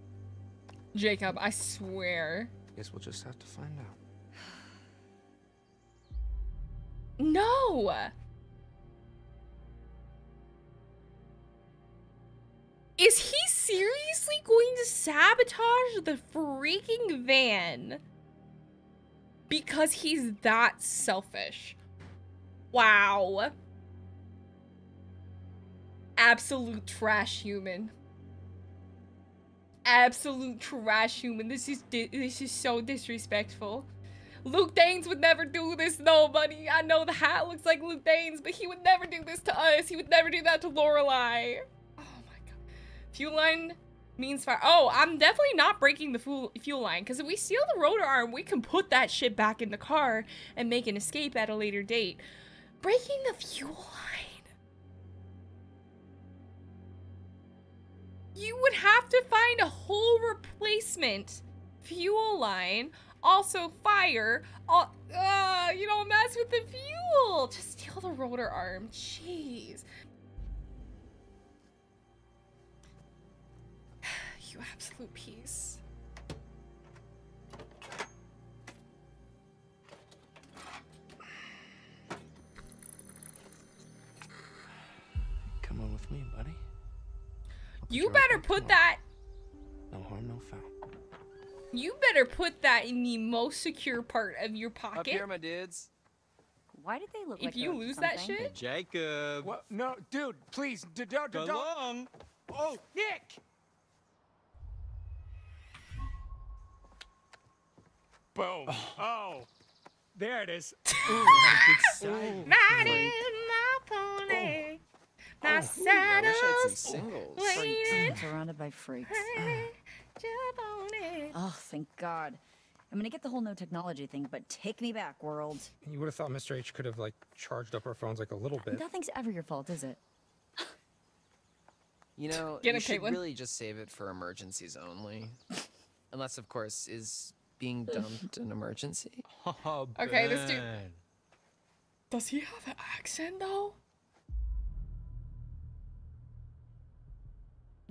Jacob, I swear. Guess we'll just have to find out. No! Is he seriously going to sabotage the freaking van? Because he's that selfish. Wow. Absolute trash human. Absolute trash human. This is this is so disrespectful. Luke Danes would never do this, nobody. I know the hat looks like Luke Danes, but he would never do this to us. He would never do that to Lorelai. Oh my god. Fuel line means fire. Oh, I'm definitely not breaking the fuel, fuel line, because if we steal the rotor arm, we can put that shit back in the car and make an escape at a later date. Breaking the fuel line? You would have to find a whole replacement fuel line also fire. All, uh, you don't mess with the fuel. Just steal the rotor arm. Jeez. you absolute piece. Come on with me, buddy. You better put that. No harm, no foul. You better put that in the most secure part of your pocket. Up here, my dudes. Why did they look If like you they're lose that something? shit, Jacob. What? No, dude, please, d- don't, Go don't. Oh, Nick! Boom. Oh. There it is. Ooh, Riding my pony. Oh. My oh. Ooh, I wish I had some saddle's singles. waiting. Surrounded by freaks. Jump on it. Oh, thank God. I'm gonna get the whole no technology thing, but take me back, world. You would have thought Mr. H could have like charged up our phones like a little bit. Nothing's ever your fault, is it? You know, Get you it, should Kaitlyn. really just save it for emergencies only. Unless, of course, is being dumped an emergency? Oh, Okay, this dude- Does he have an accent though?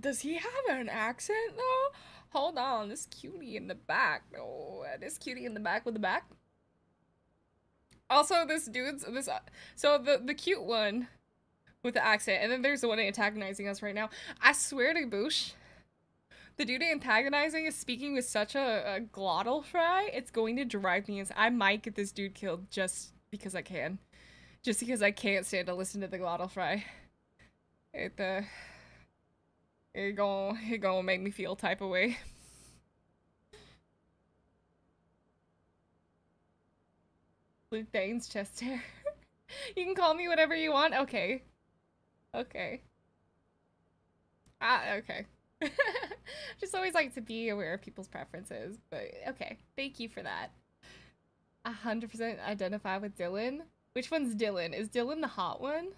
Does he have an accent though? Hold on, this cutie in the back. Oh, this cutie in the back with the back. Also, this dude's this. Uh, so the the cute one with the accent, and then there's the one antagonizing us right now. I swear to Boosh, the dude antagonizing is speaking with such a, a glottal fry. It's going to drive me insane. I might get this dude killed just because I can, just because I can't stand to listen to the glottal fry. Uh, it gon' it make me feel type of way. Luke Danes' chest hair. you can call me whatever you want. Okay. Okay. Ah, okay. Just always like to be aware of people's preferences, but okay. Thank you for that. A hundred percent identify with Dylan. Which one's Dylan? Is Dylan the hot one?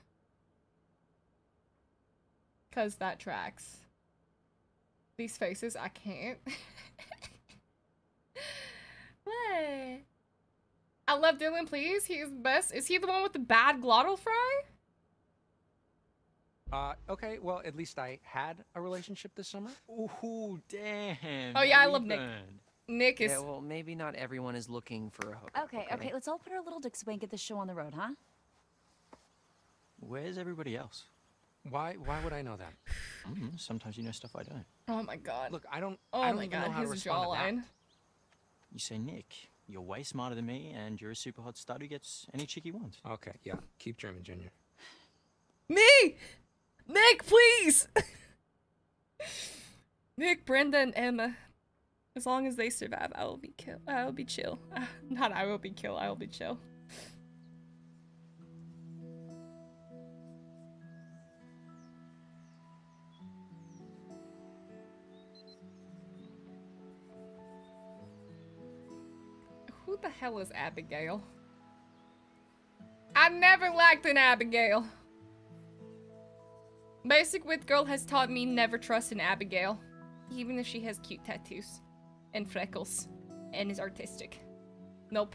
Cause that tracks. These faces, I can't. what? I love Dylan, please. He's the best. Is he the one with the bad glottal fry? Uh, okay, well, at least I had a relationship this summer. Ooh, damn. Oh, yeah, I love Nick. Nick is. Yeah, well, maybe not everyone is looking for a hookup. Okay, okay, let's all put our little dicks away and get this show on the road, huh? Where's everybody else? Why? Why would I know that? Mm, sometimes you know stuff I don't. Oh my god. Look, I don't. Oh I don't my god, know how his that. jawline. You say, Nick, you're way smarter than me, and you're a super hot stud who gets any chick he wants. Okay, yeah. Keep dreaming, Junior. Me! Nick, please! Nick, Brenda, and Emma. As long as they survive, I will be kill. I will be chill. Uh, not I will be kill. I will be chill. The hell is Abigail? I never liked an Abigail. Basic with Girl has taught me never trust an Abigail. Even if she has cute tattoos. And freckles. And is artistic. Nope.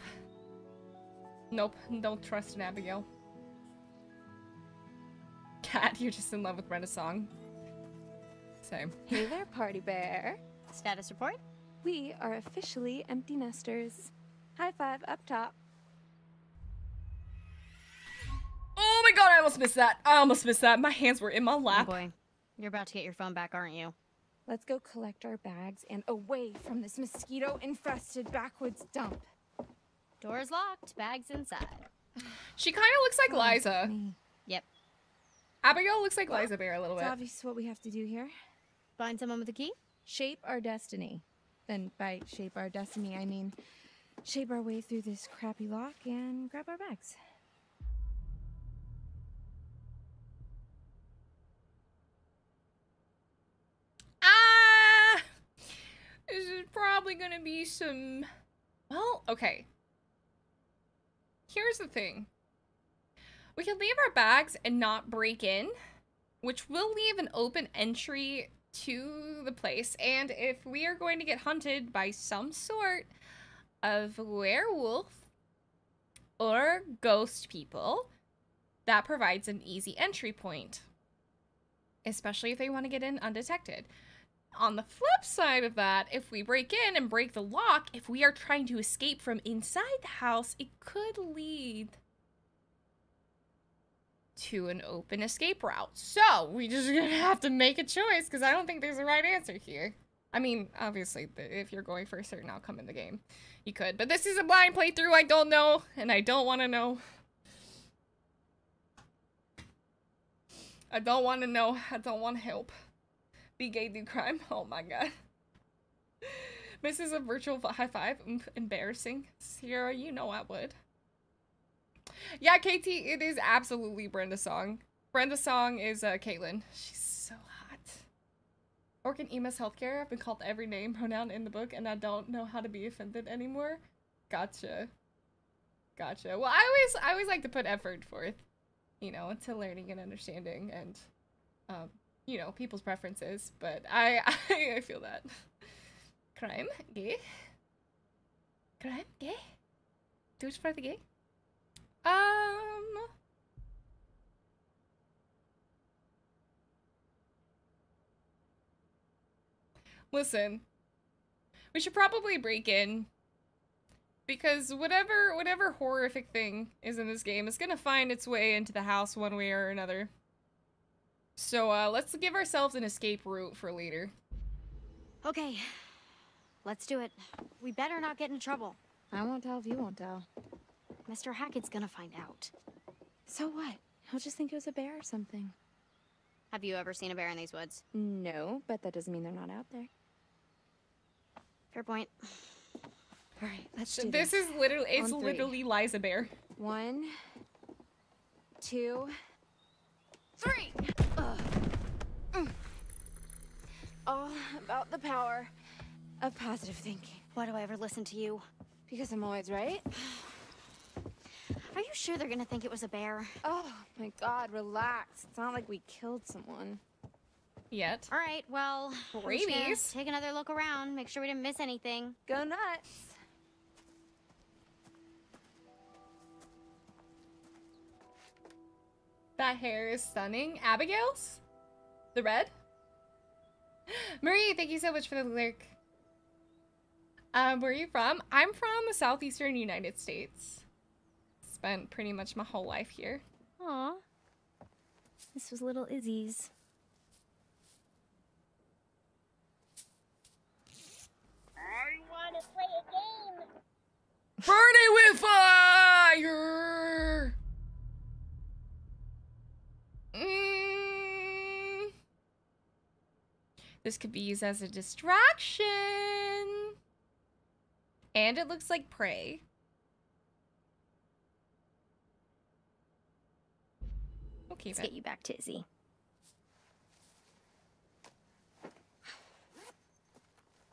Nope. Don't trust an Abigail. Cat, you're just in love with Brenda Song. Same. Hey there, party bear. Status report? We are officially empty nesters. High five up top. Oh my god, I almost missed that. I almost missed that. My hands were in my lap. Oh lap. boy. You're about to get your phone back, aren't you? Let's go collect our bags and away from this mosquito infested backwoods dump. Door's locked, bags inside. She kind of looks like Liza. Yep. Abigail looks like Liza Bear a little It's bit. obvious what we have to do here. Find someone with a key? Shape our destiny. And by shape our destiny, I mean shape our way through this crappy lock and grab our bags. Ah! This is probably gonna be some. Well, okay. Here's the thing we can leave our bags and not break in, which will leave an open entry to the place. And if we are going to get hunted by some sort of werewolf or ghost people, that provides an easy entry point especially if they want to get in undetected. On the flip side of that, if we break in and break the lock, if we are trying to escape from inside the house, it could lead to an open escape route. So we just gonna have to make a choice because I don't think there's a right answer here. I mean, obviously, if you're going for a certain outcome in the game, you could. But this is a blind playthrough. I don't know, and I don't want to know. I don't want to know. I don't want help. Be gay, do crime. Oh my god. Misses a virtual high five. Embarrassing. Sierra, you know I would. Yeah, KT, it is absolutely Brenda's Song. Brenda's Song is uh, Caitlin. She's. Orkin Emus Healthcare. I've been called every name pronoun in the book, and I don't know how to be offended anymore. Gotcha. Gotcha. Well, I always, I always like to put effort forth you know, to learning and understanding and, um, you know, people's preferences. But I, I, I feel that. Crime, gay. Crime, gay. Do it for the gay. Um. Listen, we should probably break in because whatever whatever horrific thing is in this game is gonna find its way into the house one way or another. So uh, let's give ourselves an escape route for later. Okay. Let's do it. We better not get in trouble. I won't tell if you won't tell. Mr. Hackett's gonna find out. So what? He'll just think it was a bear or something. Have you ever seen a bear in these woods? No, but that doesn't mean they're not out there. Fair point. All right, let's do This this. is literally it's literally Liza Bear. One, two, Three! Ugh. Mm. All about the power of positive thinking. Why do I ever listen to you? Because I'm always right. Are you sure they're gonna think it was a bear? Oh my god, relax. It's not like we killed someone. Yet. All right, well, we're just Rabies. take another look around, make sure we didn't miss anything. Go nuts. That hair is stunning. Abigail's? The red? Marie, thank you so much for the lyric. Um, where are you from? I'm from the southeastern United States. Spent pretty much my whole life here. Aw. This was little Izzy's. I want to play a game. Burning with fire! Mm. This could be used as a distraction. And it looks like prey. Okay, Let's then. get you back to Izzy.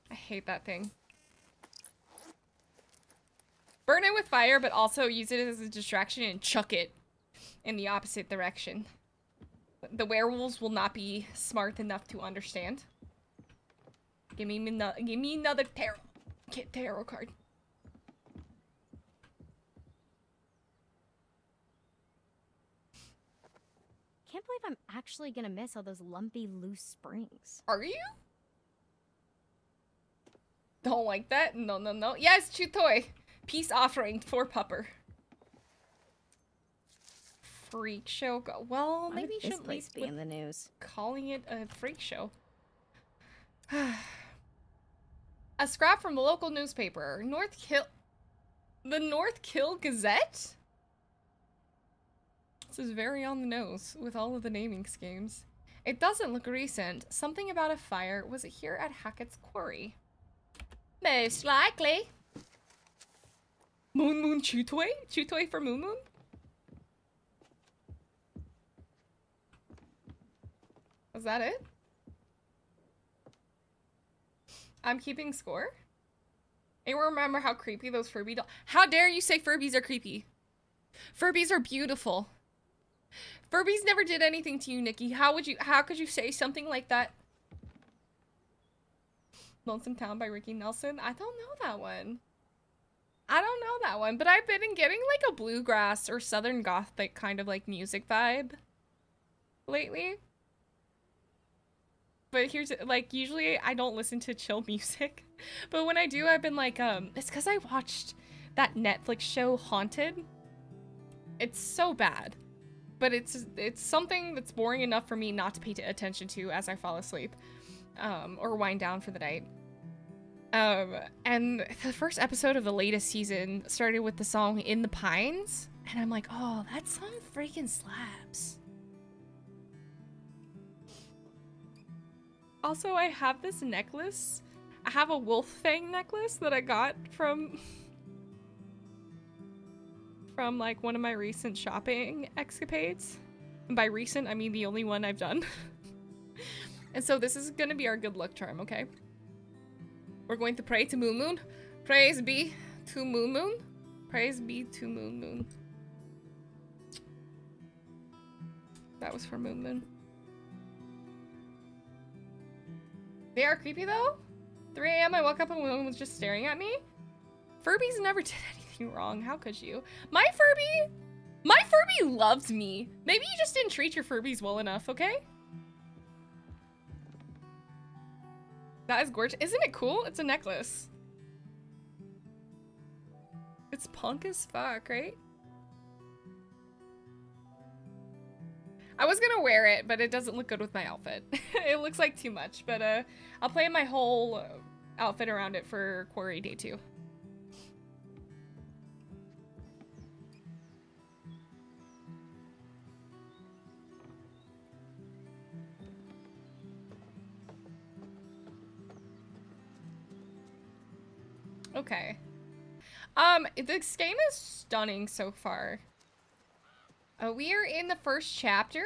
I hate that thing. Burn it with fire, but also use it as a distraction and chuck it in the opposite direction. The werewolves will not be smart enough to understand. Give me another. Give me another tarot. Get tarot card. Can't believe I'm actually gonna miss all those lumpy, loose springs. Are you? Don't like that? No, no, no. Yes, Chutoy. Peace offering for Pupper. Freak show. Go well, Why maybe shouldn't be in the news. Calling it a freak show. a scrap from the local newspaper, North Kill, the North Kill Gazette. This is very on the nose with all of the naming schemes. It doesn't look recent. Something about a fire. Was it here at Hackett's Quarry? Most likely. Moon Moon Chutoy? Chutoy for Moon Moon? Was that it? I'm keeping score. Anyone remember how creepy those Furby dolls? How dare you say Furbies are creepy? Furbies are beautiful. Furbies never did anything to you, Nikki. How would you? How could you say something like that? Lonesome Town by Ricky Nelson. I don't know that one. I don't know that one, but I've been getting like a bluegrass or southern gothic kind of like music vibe lately. But here's like usually I don't listen to chill music, but when I do, I've been like um it's because I watched that Netflix show Haunted. It's so bad, but it's it's something that's boring enough for me not to pay attention to as I fall asleep, um or wind down for the night. Um, and the first episode of the latest season started with the song In the Pines, and I'm like, oh, that song freaking slaps. Also, I have this necklace. I have a wolf fang necklace that I got from from like one of my recent shopping escapades. And by recent, I mean the only one I've done. and so this is gonna be our good luck charm, okay? We're going to pray to Moon Moon. Praise be to Moon Moon. Praise be to Moon Moon. That was for Moon Moon. They are creepy though. 3 a.m. I woke up and Moon was just staring at me. Furbies never did anything wrong. How could you? My Furby, my Furby loves me. Maybe you just didn't treat your Furbies well enough, okay? That is gorgeous. Isn't it cool? It's a necklace. It's punk as fuck, right? I was gonna wear it, but it doesn't look good with my outfit. it looks like too much, but uh, I'll play my whole uh, outfit around it for Quarry Day 2. Okay. Um, this game is stunning so far. Uh, we are in the first chapter.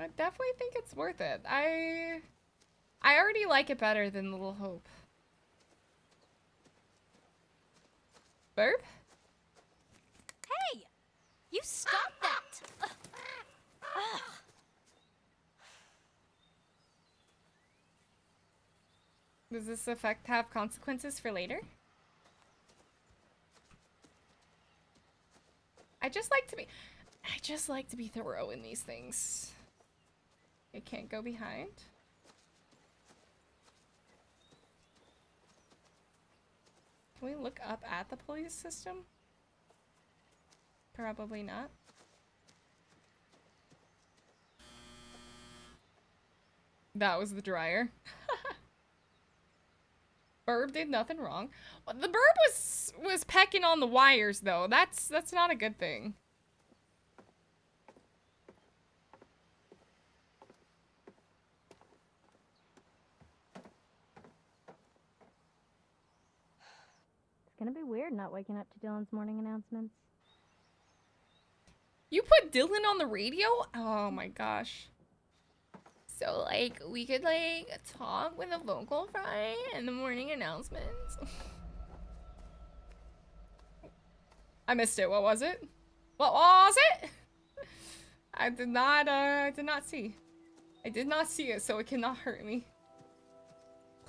I definitely think it's worth it. I I already like it better than Little Hope. Burp? Hey! You stop that! Ugh. Does this effect have consequences for later? I just like to be I just like to be thorough in these things. It can't go behind. Can we look up at the police system? Probably not. That was the dryer. Burb did nothing wrong. The burb was was pecking on the wires though. That's that's not a good thing. It's gonna be weird not waking up to Dylan's morning announcements. You put Dylan on the radio? Oh my gosh. So like we could like talk with a vocal fry in the morning announcements. I missed it. What was it? What was it? I did not uh I did not see. I did not see it, so it cannot hurt me.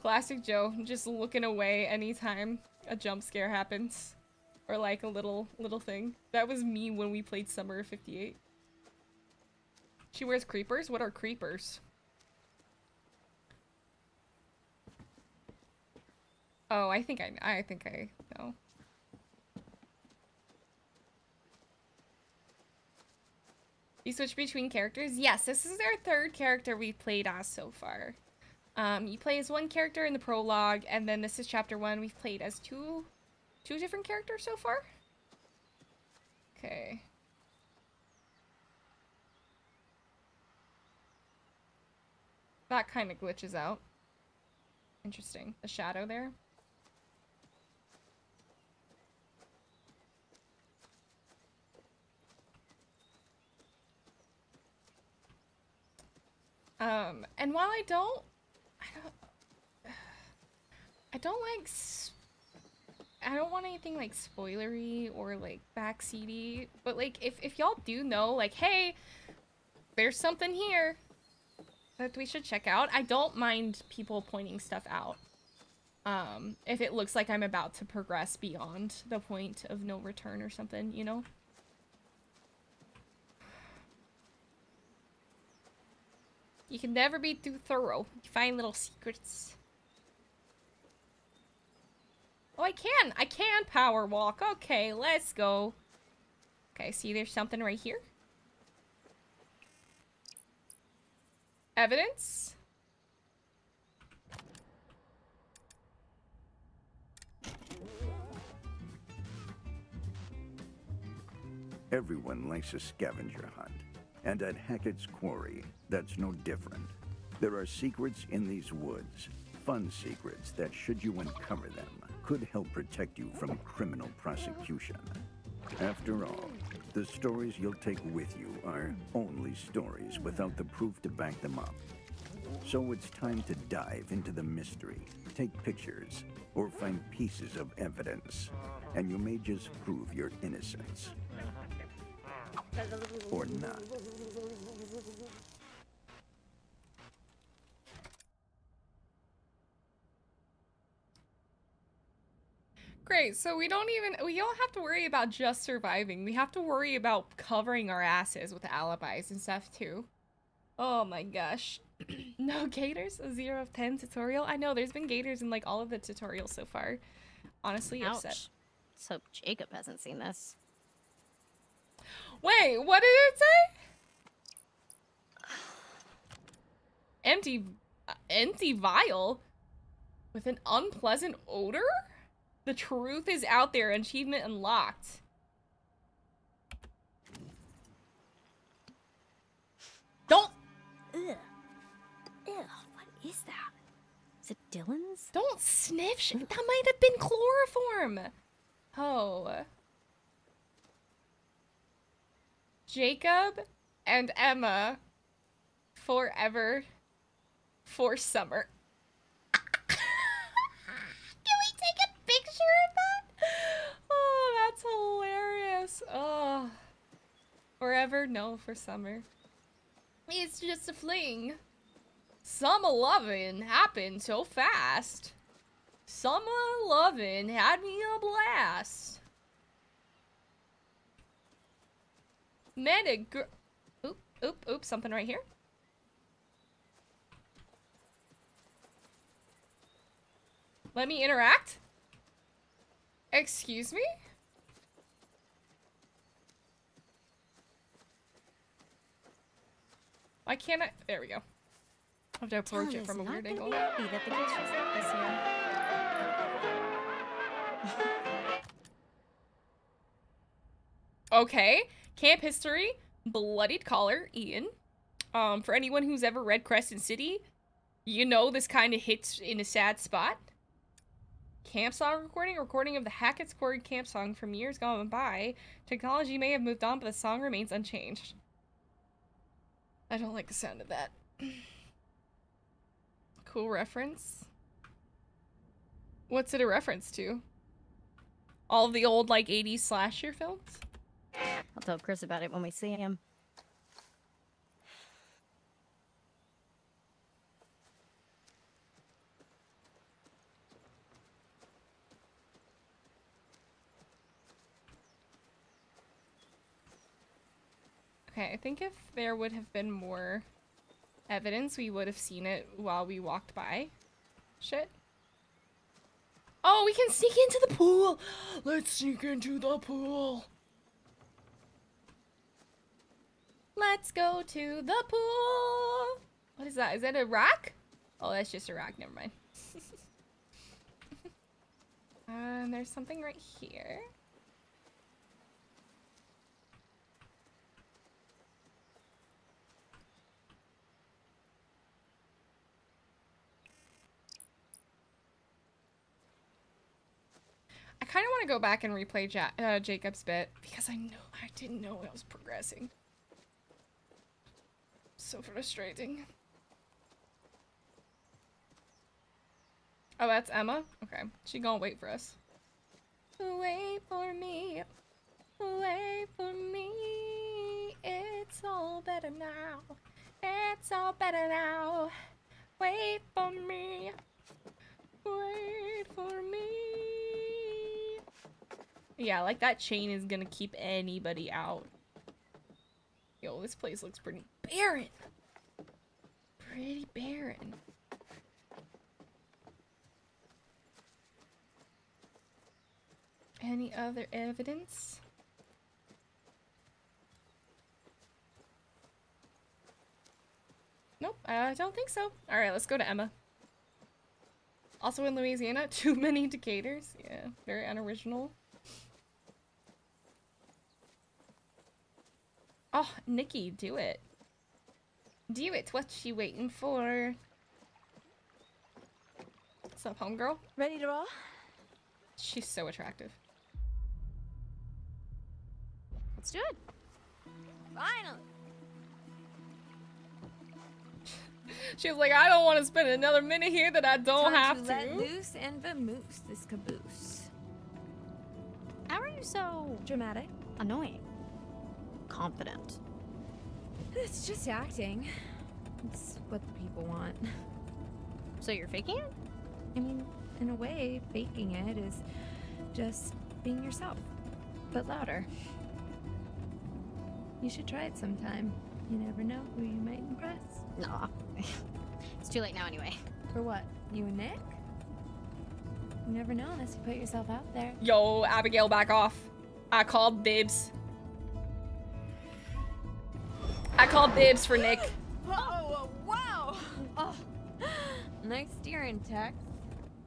Classic Jo, just looking away anytime a jump scare happens. or like a little little thing. That was me when we played Summer of 58. She wears creepers? What are creepers? Oh, I think I I think I know. You switch between characters? Yes, this is our third character we've played as so far. Um, you play as one character in the prologue, and then this is chapter one. We've played as two, two different characters so far. Okay. That kind of glitches out. Interesting. The shadow there. Um, and while I don't, I don't, I don't like, I don't want anything like spoilery or like backseaty, but like if, if y'all do know, like, hey, there's something here that we should check out, I don't mind people pointing stuff out. Um, if it looks like I'm about to progress beyond the point of no return or something, you know? You can never be too thorough. You find little secrets. Oh, I can! I can power walk. Okay, let's go. Okay, see there's something right here. Evidence? Everyone likes a scavenger hunt. And at Hackett's Quarry, that's no different. There are secrets in these woods, fun secrets that, should you uncover them, could help protect you from criminal prosecution. After all, the stories you'll take with you are only stories without the proof to back them up. So it's time to dive into the mystery, take pictures, or find pieces of evidence, and you may just prove your innocence. Or not. Great, so we don't even- we don't have to worry about just surviving. We have to worry about covering our asses with alibis and stuff too. Oh my gosh. no gators? A 0 of 10 tutorial? I know, there's been gators in like all of the tutorials so far. Honestly, upset. Ouch. Let's hope Jacob hasn't seen this. Wait, what did it say? Empty, uh, empty vial with an unpleasant odor? The truth is out there. Achievement unlocked. Don't. Ugh. Ew, what is that? Is it Dylan's? Don't sniff. Sh- that might have been chloroform. Oh. Jacob and Emma forever for summer. Can we take that? Oh, that's hilarious. Oh. Forever? No, for summer. It's just a fling. Summer loving happened so fast. Summer loving had me a blast. Met a gr- Oop, oop, oop, something right here. Let me interact? Excuse me? Why can't I? There we go. I have to approach it from a weird angle. happy that the kids just left this year. Okay. Camp history, bloodied collar, Ian. Um, for anyone who's ever read Crescent City, you know this kind of hits in a sad spot. Camp song recording, recording of the Hackett's Quarry camp song from years gone by. Technology may have moved on, but the song remains unchanged. I don't like the sound of that. cool reference. What's it a reference to? All the old like 80s slasher films? I'll tell Chris about it when we see him. Okay, I think if there would have been more evidence, we would have seen it while we walked by. Shit. Oh, we can sneak into the pool. Let's sneak into the pool. Let's go to the pool. What is that? Is that a rock? Oh, that's just a rock. Never mind. and um, there's something right here. I kind of want to go back and replay ja uh, Jacob's bit because I know I didn't know I was progressing. So frustrating. Oh, that's Emma? Okay. She gonna wait for us. Wait for me. Wait for me. It's all better now. It's all better now. Wait for me. Wait for me. Yeah, like that chain is gonna keep anybody out. Yo, this place looks pretty barren. Pretty barren. Any other evidence? Nope, I don't think so. Alright, let's go to Emma. Also in Louisiana, too many Decaters. Yeah, very unoriginal. Oh, Nikki, do it. Do it. What's she waiting for? What's up, homegirl? Ready to roll? She's so attractive. Let's do it. Finally. She was like, I don't want to spend another minute here that I don't Time have to to. let loose and vamoose this caboose. How are you so Dramatic. annoying? Confident. It's just acting. It's what the people want. So you're faking it? I mean, in a way, faking it is just being yourself, but louder. You should try it sometime. You never know who you might impress. Nah. it's too late now anyway. For what? You and Nick? You never know unless you put yourself out there. Yo, Abigail, back off. I called dibs. I called dibs for Nick. Oh, wow! Oh, nice steering, Tex.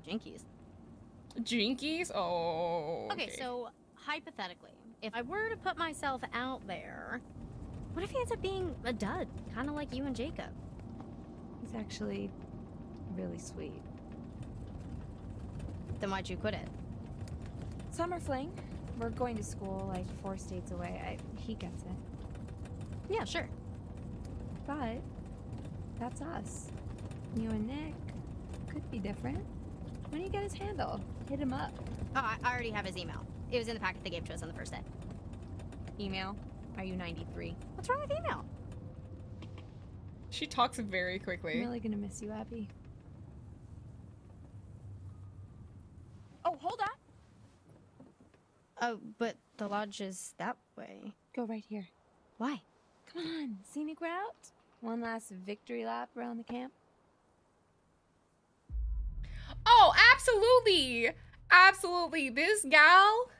Jinkies. Jinkies? Oh. Okay, so hypothetically, if I were to put myself out there, what if he ends up being a dud? Kind of like you and Jacob. He's actually really sweet. Then why'd you quit it? Summer fling. We're going to school like four states away. I, he gets it. Yeah, sure. But that's us. You and Nick could be different. When do you get his handle? Hit him up. Oh, I I already have his email. It was in the packet they gave to us on the first day. Email. Are you 93? What's wrong with email? She talks very quickly. I'm quickly. really gonna miss you, Abby. Oh, hold on. Oh, but the lodge is that way. Go right here. Why? Come on, scenic route. One last victory lap around the camp. Oh, absolutely. Absolutely. This gal,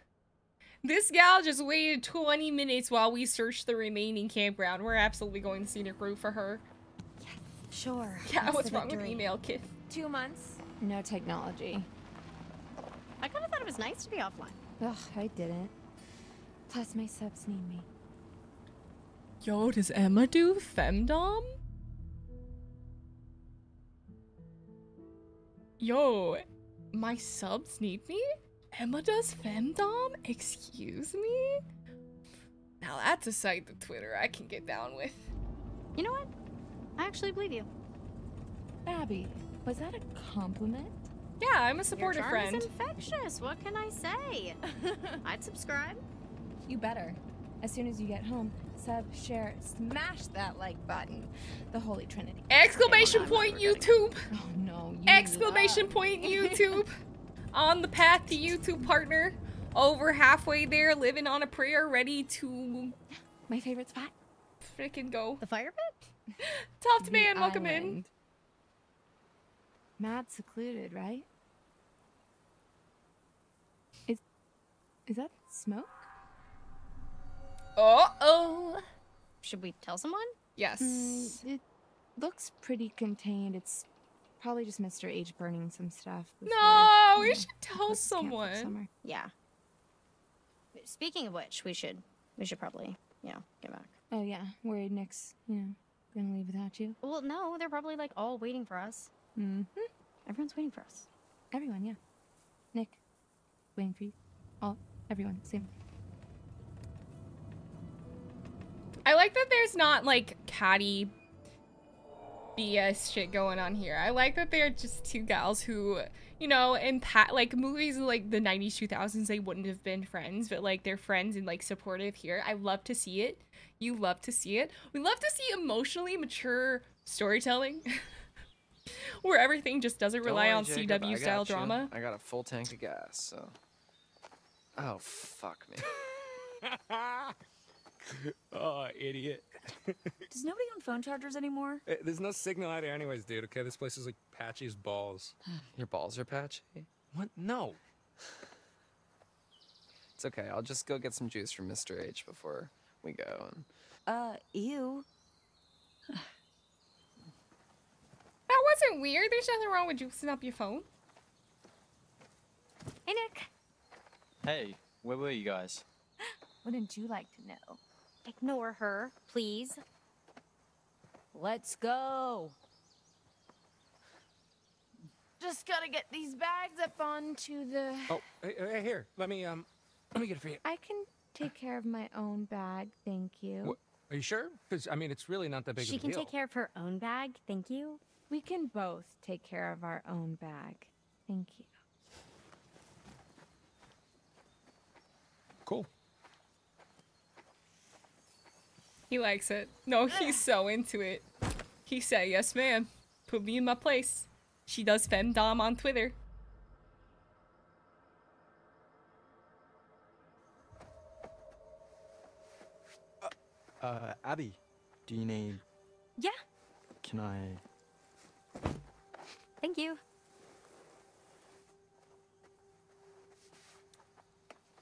this gal just waited 20 minutes while we searched the remaining campground. We're absolutely going to scenic route for her. Sure. Yeah, That's what's the wrong with email, kid? Two months. No technology. I kind of thought it was nice to be offline. Ugh, I didn't. Plus, my subs need me. Yo, does Emma do femdom? Yo, my subs need me? Emma does femdom? Excuse me? Now that's a site that Twitter I can get down with. You know what? I actually believe you. Abby, was that a compliment? Yeah, I'm a Your supportive charm friend. is infectious. What can I say? I'd subscribe. You better. As soon as you get home, sub, share, smash that like button. The Holy Trinity. Exclamation point YouTube! Oh no, you Exclamation love- point YouTube! on the path to YouTube partner. Over halfway there, living on a prayer, ready to My favorite spot? freaking go. The fire pit? The man, welcome in. Mad secluded, right? Is is that smoke? Oh oh. Should we tell someone? Yes. Mm, it looks pretty contained. It's probably just Mr. H burning some stuff. before, No, you we know, should tell puts his camp up someone. Yeah. Speaking of which, we should we should probably, you know, get back. Oh yeah, worried Nick's, you know, gonna leave without you. Well, no, they're probably like all waiting for us. Mm-hmm. Everyone's waiting for us. Everyone, yeah. Nick, waiting for you. All, everyone, same. I like that there's not like catty BS shit going on here. I like that they're just two gals who, you know, in pat like movies like the 90s, 2000s, they wouldn't have been friends, but like they're friends and like supportive here. I love to see it. You love to see it. We love to see emotionally mature storytelling where everything just doesn't Don't rely worry, on Jacob, CW style got drama. I got a full tank of gas, so. Oh, fuck me. oh, idiot. Does nobody own phone chargers anymore? Eh, There's no signal out here, anyways, dude. Okay, this place is like patchy as balls. Your balls are patchy? What? No. It's okay. I'll just go get some juice from Mr. H before we go. And Uh, ew. That wasn't weird. There's nothing wrong with juicing up your phone. Hey, Nick. Hey, where were you guys? Wouldn't you like to know? Ignore her, please. Let's go. Just gotta get these bags up onto the. Oh, hey, hey, here. Let me um, let me get it for you. I can take care of my own bag, thank you. What? Are you sure? Because I mean, it's really not that big She of a can take care of her own bag, thank you. We can both take care of our own bag, thank you. Cool. He likes it. No, he's so into it. He said, yes, ma'am. Put me in my place. She does femdom on Twitter. Uh, Abby, do you need. Yeah, Can I. thank you.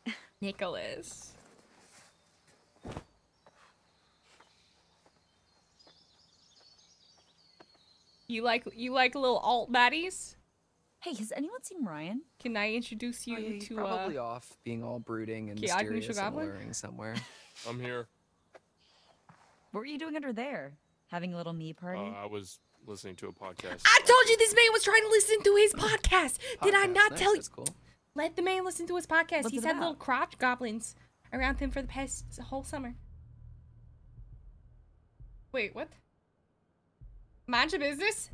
Nicholas. You like you like little alt baddies? Hey, has anyone seen Ryan? Can I introduce you Oh, yeah, to probably uh off being all brooding and Chaotic Neutral mysterious and Goblin? alluring somewhere. I'm here. What were you doing under there? Having a little me party? Uh, I was listening to a podcast. I told you this man was trying to listen to his podcast. Did I not nice, tell you? that's cool. Let the man listen to his podcast. What's He's it had little crotch goblins around him for the past whole summer. Wait, what? Mind your business?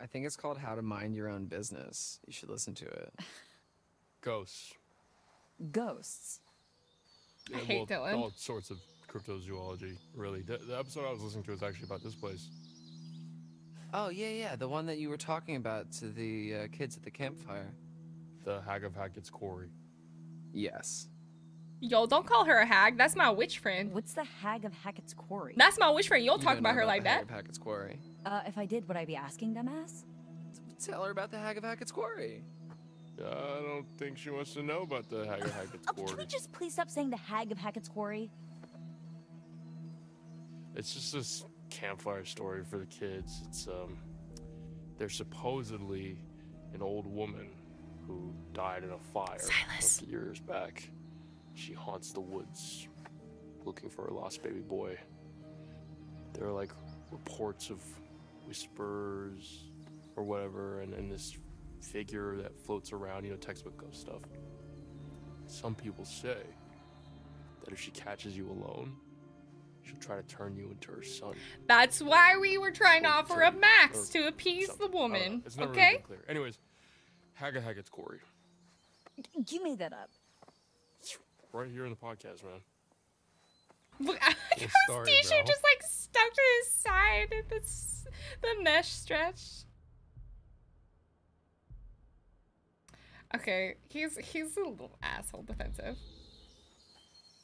I think it's called How to Mind Your Own Business. You should listen to it. Ghosts. Ghosts. I hate well, Dylan. All sorts of cryptozoology, really. The, the episode I was listening to was actually about this place. Oh, yeah, yeah. The one that you were talking about to the uh, kids at the campfire. The Hag of Hackett's Quarry. Yes. Yo, don't call her a hag. That's my witch friend. What's the Hag of Hackett's Quarry? That's my witch friend. You don't You talk don't about her like the Hag that. of Hackett's Quarry. Uh, if I did, would I be asking dumbass? Tell her about the Hag of Hackett's Quarry. I don't think she wants to know about the Hag of Hackett's Oh, can we just please stop saying the Hag of Hackett's Quarry? It's just this campfire story for the kids. It's um, there's supposedly an old woman who died in a fire Silas. years back. She haunts the woods, looking for her lost baby boy. There are like reports of whispers or whatever, and, and this figure that floats around, you know, textbook ghost stuff. Some people say that if she catches you alone, she'll try to turn you into her son. That's why we were trying to offer up Max to appease the something. I woman. It's never Okay? really clear. Anyways, Haga Hackett's Quarry. You made that up. Right here in the podcast, man. Look, Cool his t-shirt just like stuck to his side and the, the mesh stretch. Okay, he's he's a little asshole defensive.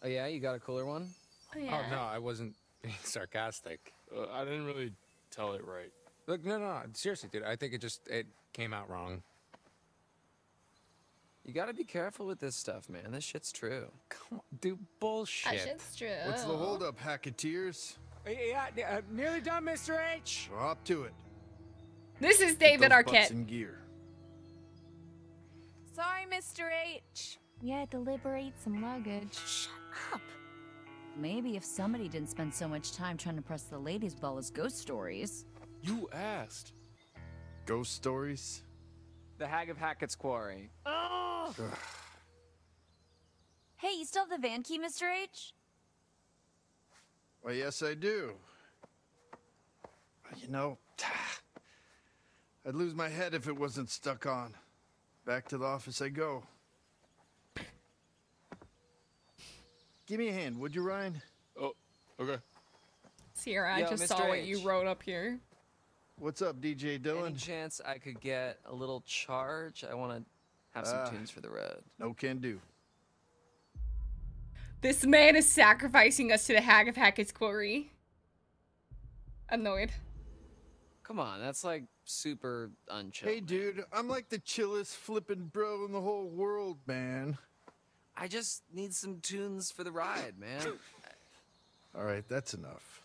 Oh, yeah? You got a cooler one? Oh, Oh no, I wasn't being sarcastic. Uh, I didn't really tell it right. Look, no, no, no, seriously, dude. I think it just it came out wrong. You gotta be careful with this stuff, man. This shit's true. Come on, dude, bullshit. That shit's true. What's the holdup, Hacketeers? Yeah, yeah, uh, nearly done, Mr. H. We're up to it. This is David those butts Arquette. in gear. Sorry, Mr. H. We had to liberate some luggage. Shut up. Maybe if somebody didn't spend so much time trying to press the ladies' ball as ghost stories. You asked. Ghost stories? The Hag of Hackett's Quarry. Hey, you still have the van key, Mr. H? Why, yes, I do. You know, I'd lose my head if it wasn't stuck on. Back to the office I go. Give me a hand, would you, Ryan? Oh, okay. Sierra, I Yo, just Mr. saw what you wrote up here. What's up, DJ Any Dylan? chance I could get a little charge? I want to have some Ah. tunes for the road. No can do. This man is sacrificing us to the Hag of Hackett's Quarry. Annoyed. Come on, that's like super unchill. Hey, dude, I'm like the chillest flippin' bro in the whole world, man. I just need some tunes for the ride, man. All right, that's enough.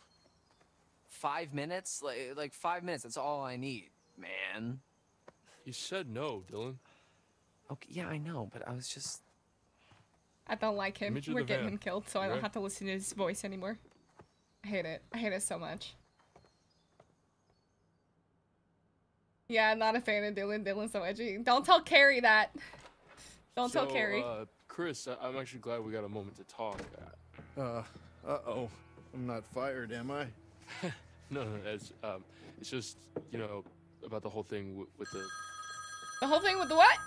five minutes? Like, like five minutes. That's all I need, man. You said no, Dylan. Okay, yeah, I know, but I was just. I don't like him. Meet We're getting van. him killed, so I don't have to listen to his voice anymore. I hate it. I hate it so much. Yeah, I'm not a fan of Dylan. Dylan's so edgy. Don't tell Carrie that. Don't tell Carrie. Uh, Chris, I- I'm actually glad we got a moment to talk. Uh, uh-oh. I'm not fired, am I? No, no, it's um, it's just you know about the whole thing w- with the. The whole thing with the what?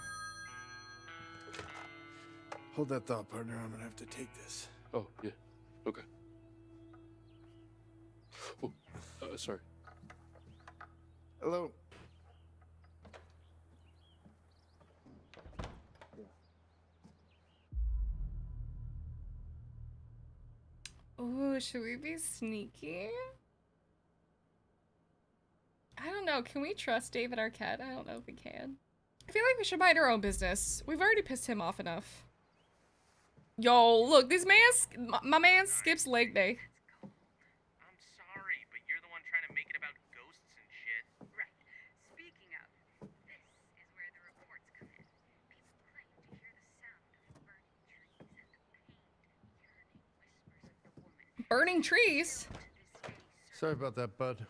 Hold that thought, partner. I'm gonna have to take this. Oh yeah, okay. Oh, uh, sorry. Hello. Ooh, should we be sneaky? I don't know. Can we trust David Arquette? I don't know if we can. I feel like we should mind our own business. We've already pissed him off enough. Yo, look, this man, my, my man skips leg day. I'm sorry, but you're the one trying to make it about ghosts and shit. Right. Speaking of, this is where the reports come in. People claim to hear the sound of burning trees and the pained, yearning whispers of the woman. Burning trees? Sorry about that, bud.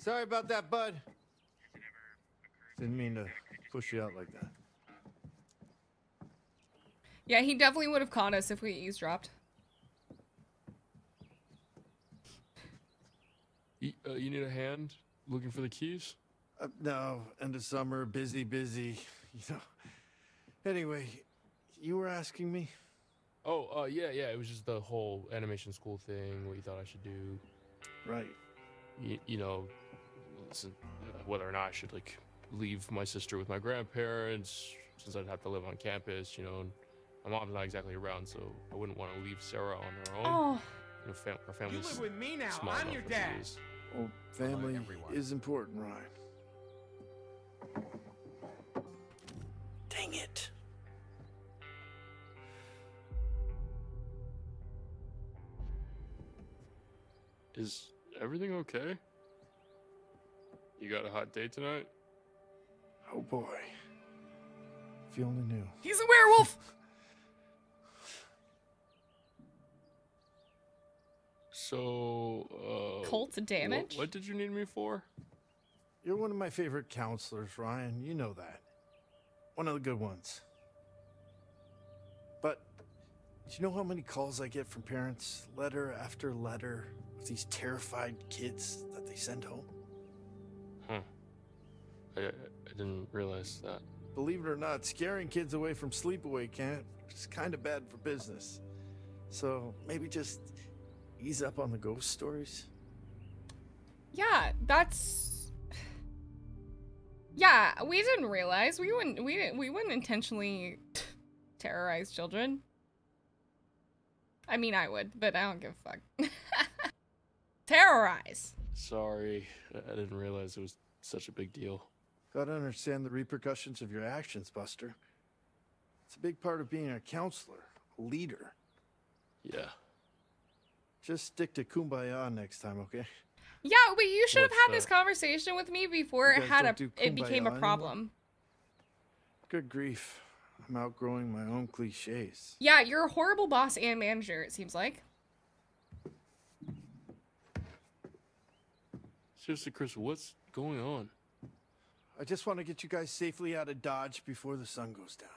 Sorry about that, bud. Didn't mean to push you out like that. Yeah, he definitely would have caught us if we eavesdropped. You, uh, you need a hand looking for the keys? Uh, no, end of summer, busy, busy. You know. Anyway, you were asking me? Oh, uh, yeah, yeah. It was just the whole animation school thing. What you thought I should do? Right. You, you know, listen, uh, whether or not I should like leave my sister with my grandparents since I'd have to live on campus. You know, and my mom's not exactly around, so I wouldn't want to leave Sarah on her own. Oh. You know, fam- our family's live with me now. small I'm your dad. Well, family is important, Ryan. Dang it. Is everything okay? You got a hot date tonight? Oh boy. If you only knew. He's a werewolf! So, uh. Cult wh- damage? What, did you need me for? You're one of my favorite counselors, Ryan. You know that. One of the good ones. But do you know how many calls I get from parents, letter after letter, with these terrified kids that they send home? Huh. I, I I didn't realize that. Believe it or not, scaring kids away from sleepaway camp is kind of bad for business. So maybe just ease up on the ghost stories. Yeah, that's. Yeah, we didn't realize we wouldn't we didn't we wouldn't intentionally terrorize children. I mean, I would, but I don't give a fuck. Terrorize. Sorry, I I didn't realize it was such a big deal. Gotta understand the repercussions of your actions, Buster. It's a big part of being a counselor, a leader. Yeah. Just stick to kumbaya next time, okay? Yeah, but you should have What's had this conversation with me before it had a it became kumbaya a anymore? problem. Good grief. I'm outgrowing my own cliches. Yeah, you're a horrible boss and manager, it seems like. Seriously, Chris, what's going on? I just want to get you guys safely out of Dodge before the sun goes down.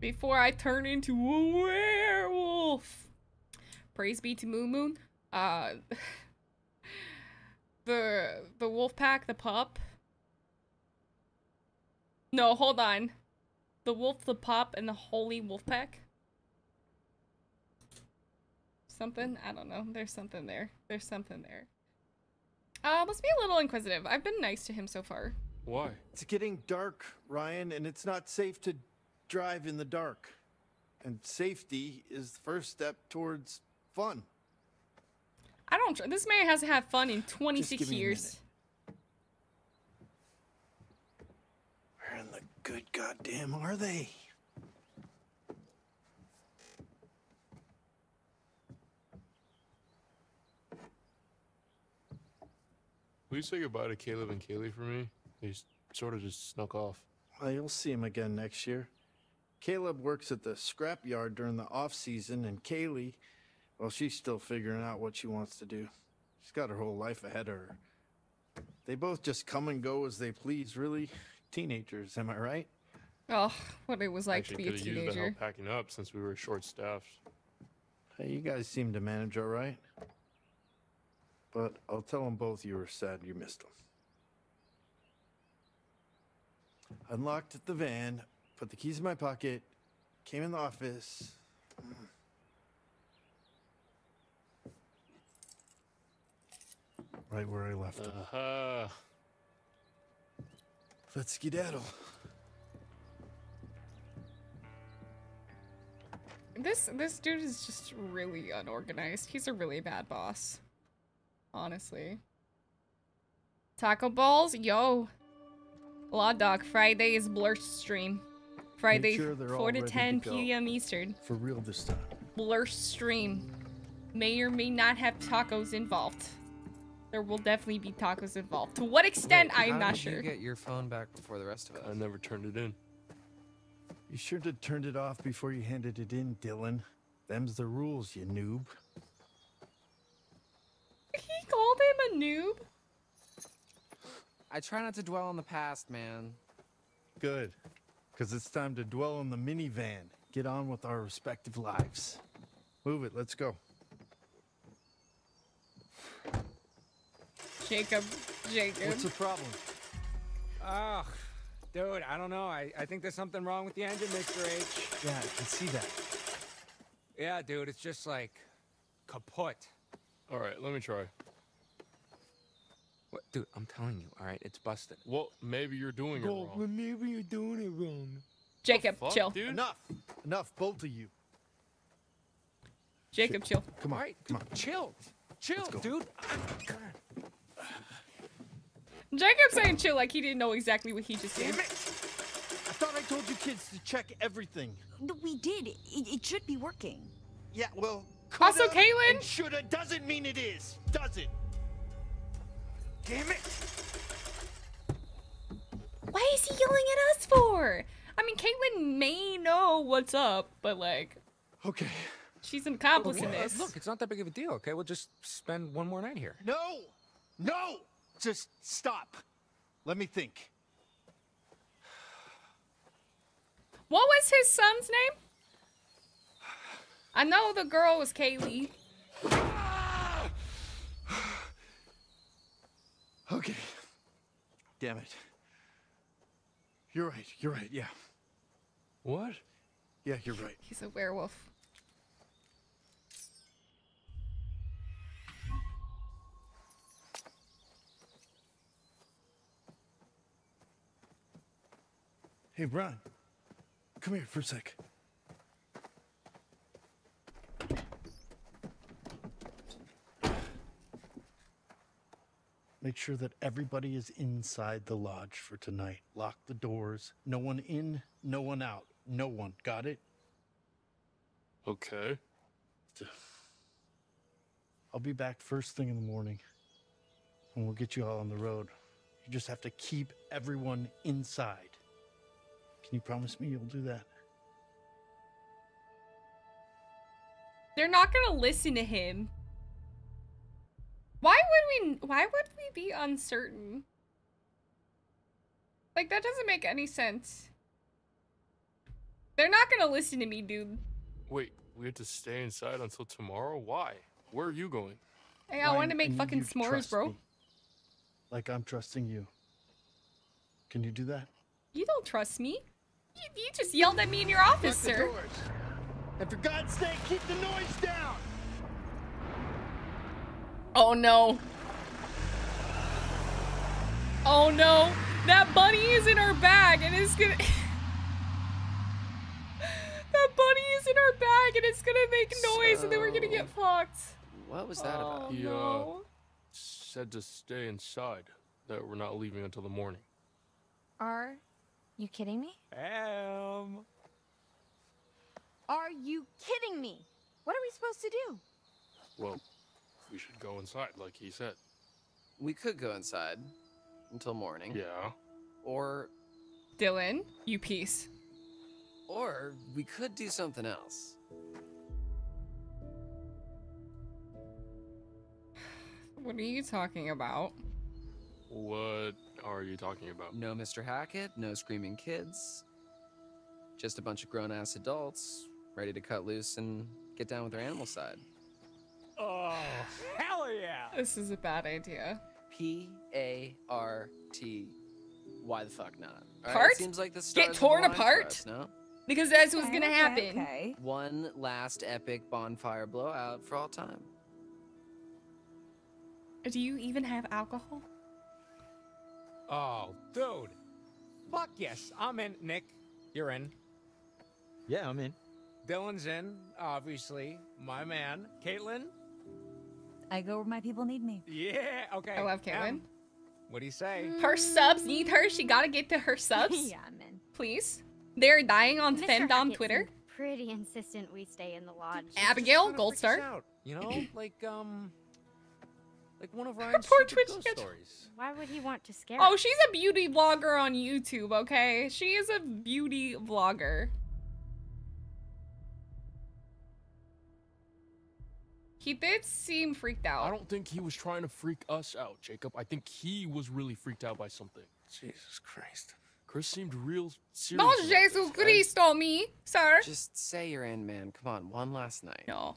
Before I turn into a werewolf. Praise be to Moon Moon. Uh the the wolf pack, the pup. No, hold on. The wolf, the pup, and the holy wolf pack. Something? I don't know. There's something there. There's something there. Uh, let's be a little inquisitive. I've been nice to him so far. Why? It's getting dark, Ryan, and it's not safe to drive in the dark. And safety is the first step towards fun. I don't. This man hasn't had fun in 26 give me a years. Where in the good goddamn are they? Will you say goodbye to Caleb and Kaylee for me? They sort of just snuck off. Well, you'll see him again next year. Caleb works at the scrapyard during the off season, and Kaylee, well, she's still figuring out what she wants to do. She's got her whole life ahead of her. They both just come and go as they please, really. Teenagers, am I right? Oh, what it was like Actually, to be a could've used the help teenager. packing up since we were short-staffed. Hey, you guys seem to manage all right. But I'll tell them both you were sad you missed them. Unlocked at the van, put the keys in my pocket, came in the office. Right where I left them. Uh, Let's skedaddle. This this dude is just really unorganized. He's a really bad boss. Honestly. Taco balls, yo. Law Dog Friday is Blur stream. Friday, sure they're 4 to ready to 10 p.m. Eastern. For real this time. Blur stream. May or may not have tacos involved. There will definitely be tacos involved. To what extent, Wait, I'm not did sure. You get your phone back before the rest of us. I never turned it in. You should have turned it off before you handed it in, Dylan. Them's the rules, you noob. He called him a noob? I try not to dwell on the past, man. Good. Because it's time to dwell on the minivan. Get on with our respective lives. Move it, let's go. Jacob, Jacob. What's the problem? Ugh, dude, I don't know. I, I think there's something wrong with the engine, Mr. H. Yeah, I can see that. Yeah, dude, it's just like kaput. All right, let me try. What, dude, I'm telling you, all right, it's busted. Well, maybe you're doing it Well, wrong. maybe you're doing it wrong. Jacob, fuck, chill. dude? Enough. Enough, both of you. Jacob, chill. Come on, All right, come on. chill. Chill, go. dude. Jacob saying chill like he didn't know exactly what he just did. Damn it! I thought I told you kids to check everything. No, We did. It, it should be working. Yeah, well, Also, coulda Kaylin? and shoulda doesn't mean it is, does it? Damn it! Why is he yelling at us for? I mean, Kaitlyn may know what's up, but like, Okay. she's an accomplice in Uh, this. Look, it's not that big of a deal, okay? We'll just spend one more night here. No! No! Just stop. Let me think. What was his son's name? I know the girl was Kaylee. Okay. Damn it. You're right. You're right. Yeah. What? Yeah, you're right. He's a werewolf. Hey, Brian. Come here for a sec. Make sure that everybody is inside the lodge for tonight. Lock the doors. No one in, no one out. No one. Got it? Okay. I'll be back first thing in the morning. And we'll get you all on the road. You just have to keep everyone inside. Can you promise me you'll do that? They're not gonna listen to him. Why would we why would we be uncertain? Like that doesn't make any sense. They're not gonna listen to me, dude. Wait, we have to stay inside until tomorrow? Why? Where are you going? Hey, I wanted Ryan, to make need fucking s'mores, bro. me, Like I'm trusting you. Can you do that? You don't trust me. You, you just yelled at me in your office, Lock the sir. doors. And for God's sake, keep the noise down! Oh no. Oh no. That bunny is in our bag and it's gonna. that bunny is in our bag and it's gonna make noise and then we're gonna get fucked. What was that about? He, uh, no. said to stay inside, that we're not leaving until the morning. Are you kidding me? Am. Are you kidding me? What are we supposed to do? Well, we should go inside, like he said. We could go inside until morning. Yeah. Or Dylan, you piece. or we could do something else. What are you talking about? What are you talking about? No Mr. Hackett, no screaming kids. Just a bunch of grown ass adults ready to cut loose and get down with their animal side. Oh, hell yeah! This is a bad idea. P A R T. Why the fuck not? All right, Part? It seems like the Get stars have torn apart? us, no? Because that's what's Okay, gonna okay, happen. Okay. One last epic bonfire blowout for all time. Do you even have alcohol? Oh, dude. Fuck yes, I'm in. Nick, you're in. Yeah, I'm in. Dylan's in, obviously. My man. Kaitlyn? I go where my people need me. Yeah, okay. I love Kaitlyn. Em, what do you say? Her subs need her. She gotta get to her subs. yeah, I'm. Please. They're dying on Mr. Fend on Twitter. Pretty insistent we stay in the lodge. Abigail, Kinda gold star. Out, you know, like um, like one of Ryan's poor stupid Twitch ghost stories. Why would he want to scare Oh, us? she's a beauty vlogger on YouTube, okay? She is a beauty vlogger. He did seem freaked out. I don't think he was trying to freak us out, Jacob. I think he was really freaked out by something. Jesus Christ. Chris seemed real serious. Não, about this, Jesus guys. Cristo, me, sir. Just say you're in, man. Come on, one last night. No.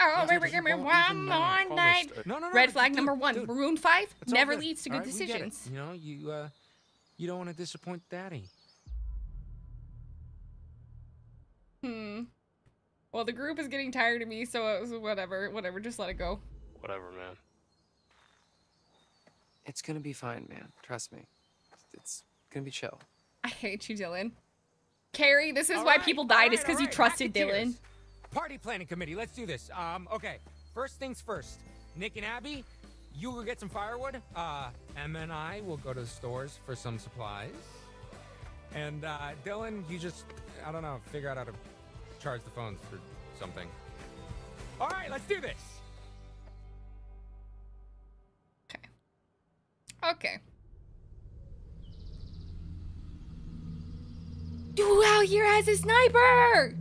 Oh, wait, wait, but give he me one more I night. Uh, No, no, no. Red flag dude, number one. dude. Maroon 5 never good. leads to good right, we get it. decisions. You know, you uh, you don't want to disappoint Daddy. Hmm. Well, the group is getting tired of me, so it was whatever. Whatever, just let it go. Whatever, man. It's gonna be fine, man. Trust me. It's gonna be chill. I hate you, Dylan. Carrie, this is All why right, people died, right, is because all you trusted Racketeers. Dylan. Party planning committee. Let's do this. Um, okay. First things first. Nick and Abby, you will get some firewood. Uh, Emma and I will go to the stores for some supplies. And uh, Dylan, you just, I don't know, figure out how to charge the phones for something. All right, let's do this. Okay. Okay. Who out here has a sniper?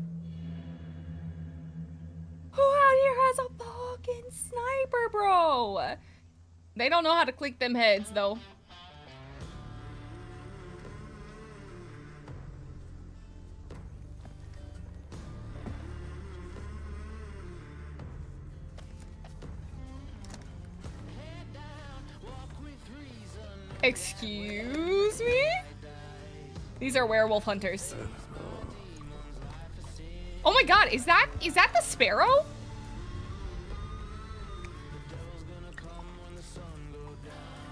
Who out here has a fucking sniper, bro? They don't know how to click them heads, though. Excuse me? These are werewolf hunters. Oh my god, is that is that the sparrow?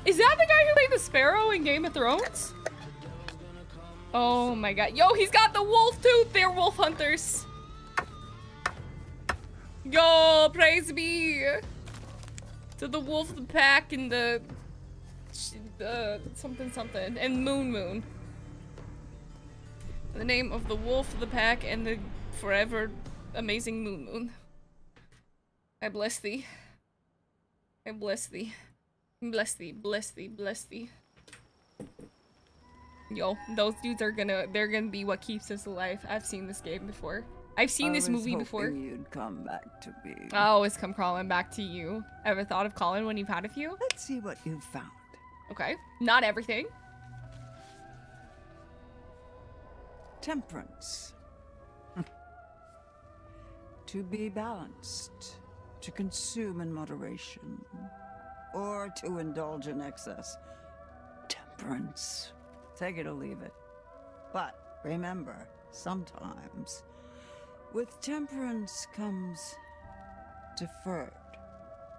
Is that the guy who played the sparrow in Game of Thrones? Oh my god. Yo, he's got the wolf tooth. They're wolf hunters. Yo, praise be to the wolf, the pack, and the uh, something something and Moon Moon. The name of the wolf of the pack and the forever amazing Moon Moon. I bless thee. I bless thee. Bless thee, bless thee, bless thee. Yo, those dudes are gonna they're gonna be what keeps us alive. I've seen this game before. I've seen I this movie before. You'd come back to me. I always come crawling back to you. Ever thought of calling when you've had a few? Let's see what you've found. Okay. Not everything. Temperance. Hmm. to be balanced, to consume in moderation, or to indulge in excess. Temperance. Take it or leave it. But remember, sometimes with temperance comes deferred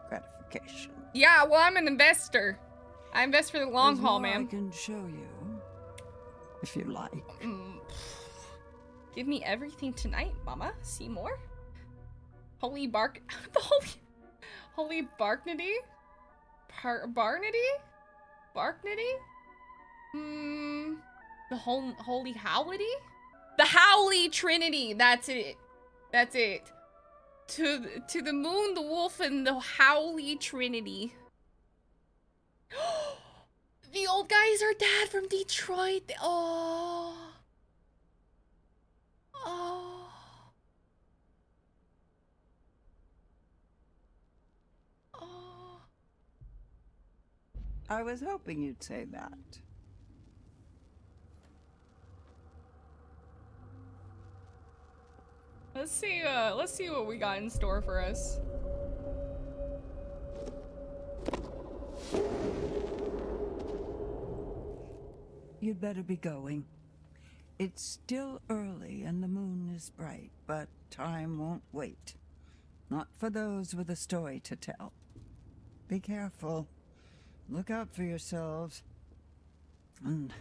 gratification. Yeah, well, I'm an investor. I invest for the long There's haul, more I can show you, if you like. Mm. Give me everything tonight, mama. See more? Holy bark. the holy. Holy barknity? Par- barnity? Barknity? Hmm. The whole holy howlity? The howly trinity. That's it. That's it. To to the moon, the wolf, and the howly trinity. the old guy is our dad from Detroit. Oh. Oh. Oh. I was hoping you'd say that. Let's see, uh, let's see what we got in store for us. You'd better be going. It's still early and the moon is bright, but time won't wait. Not for those with a story to tell. Be careful. Look out for yourselves. And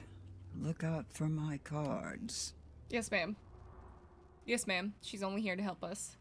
look out for my cards. Yes, ma'am. Yes, ma'am. She's only here to help us.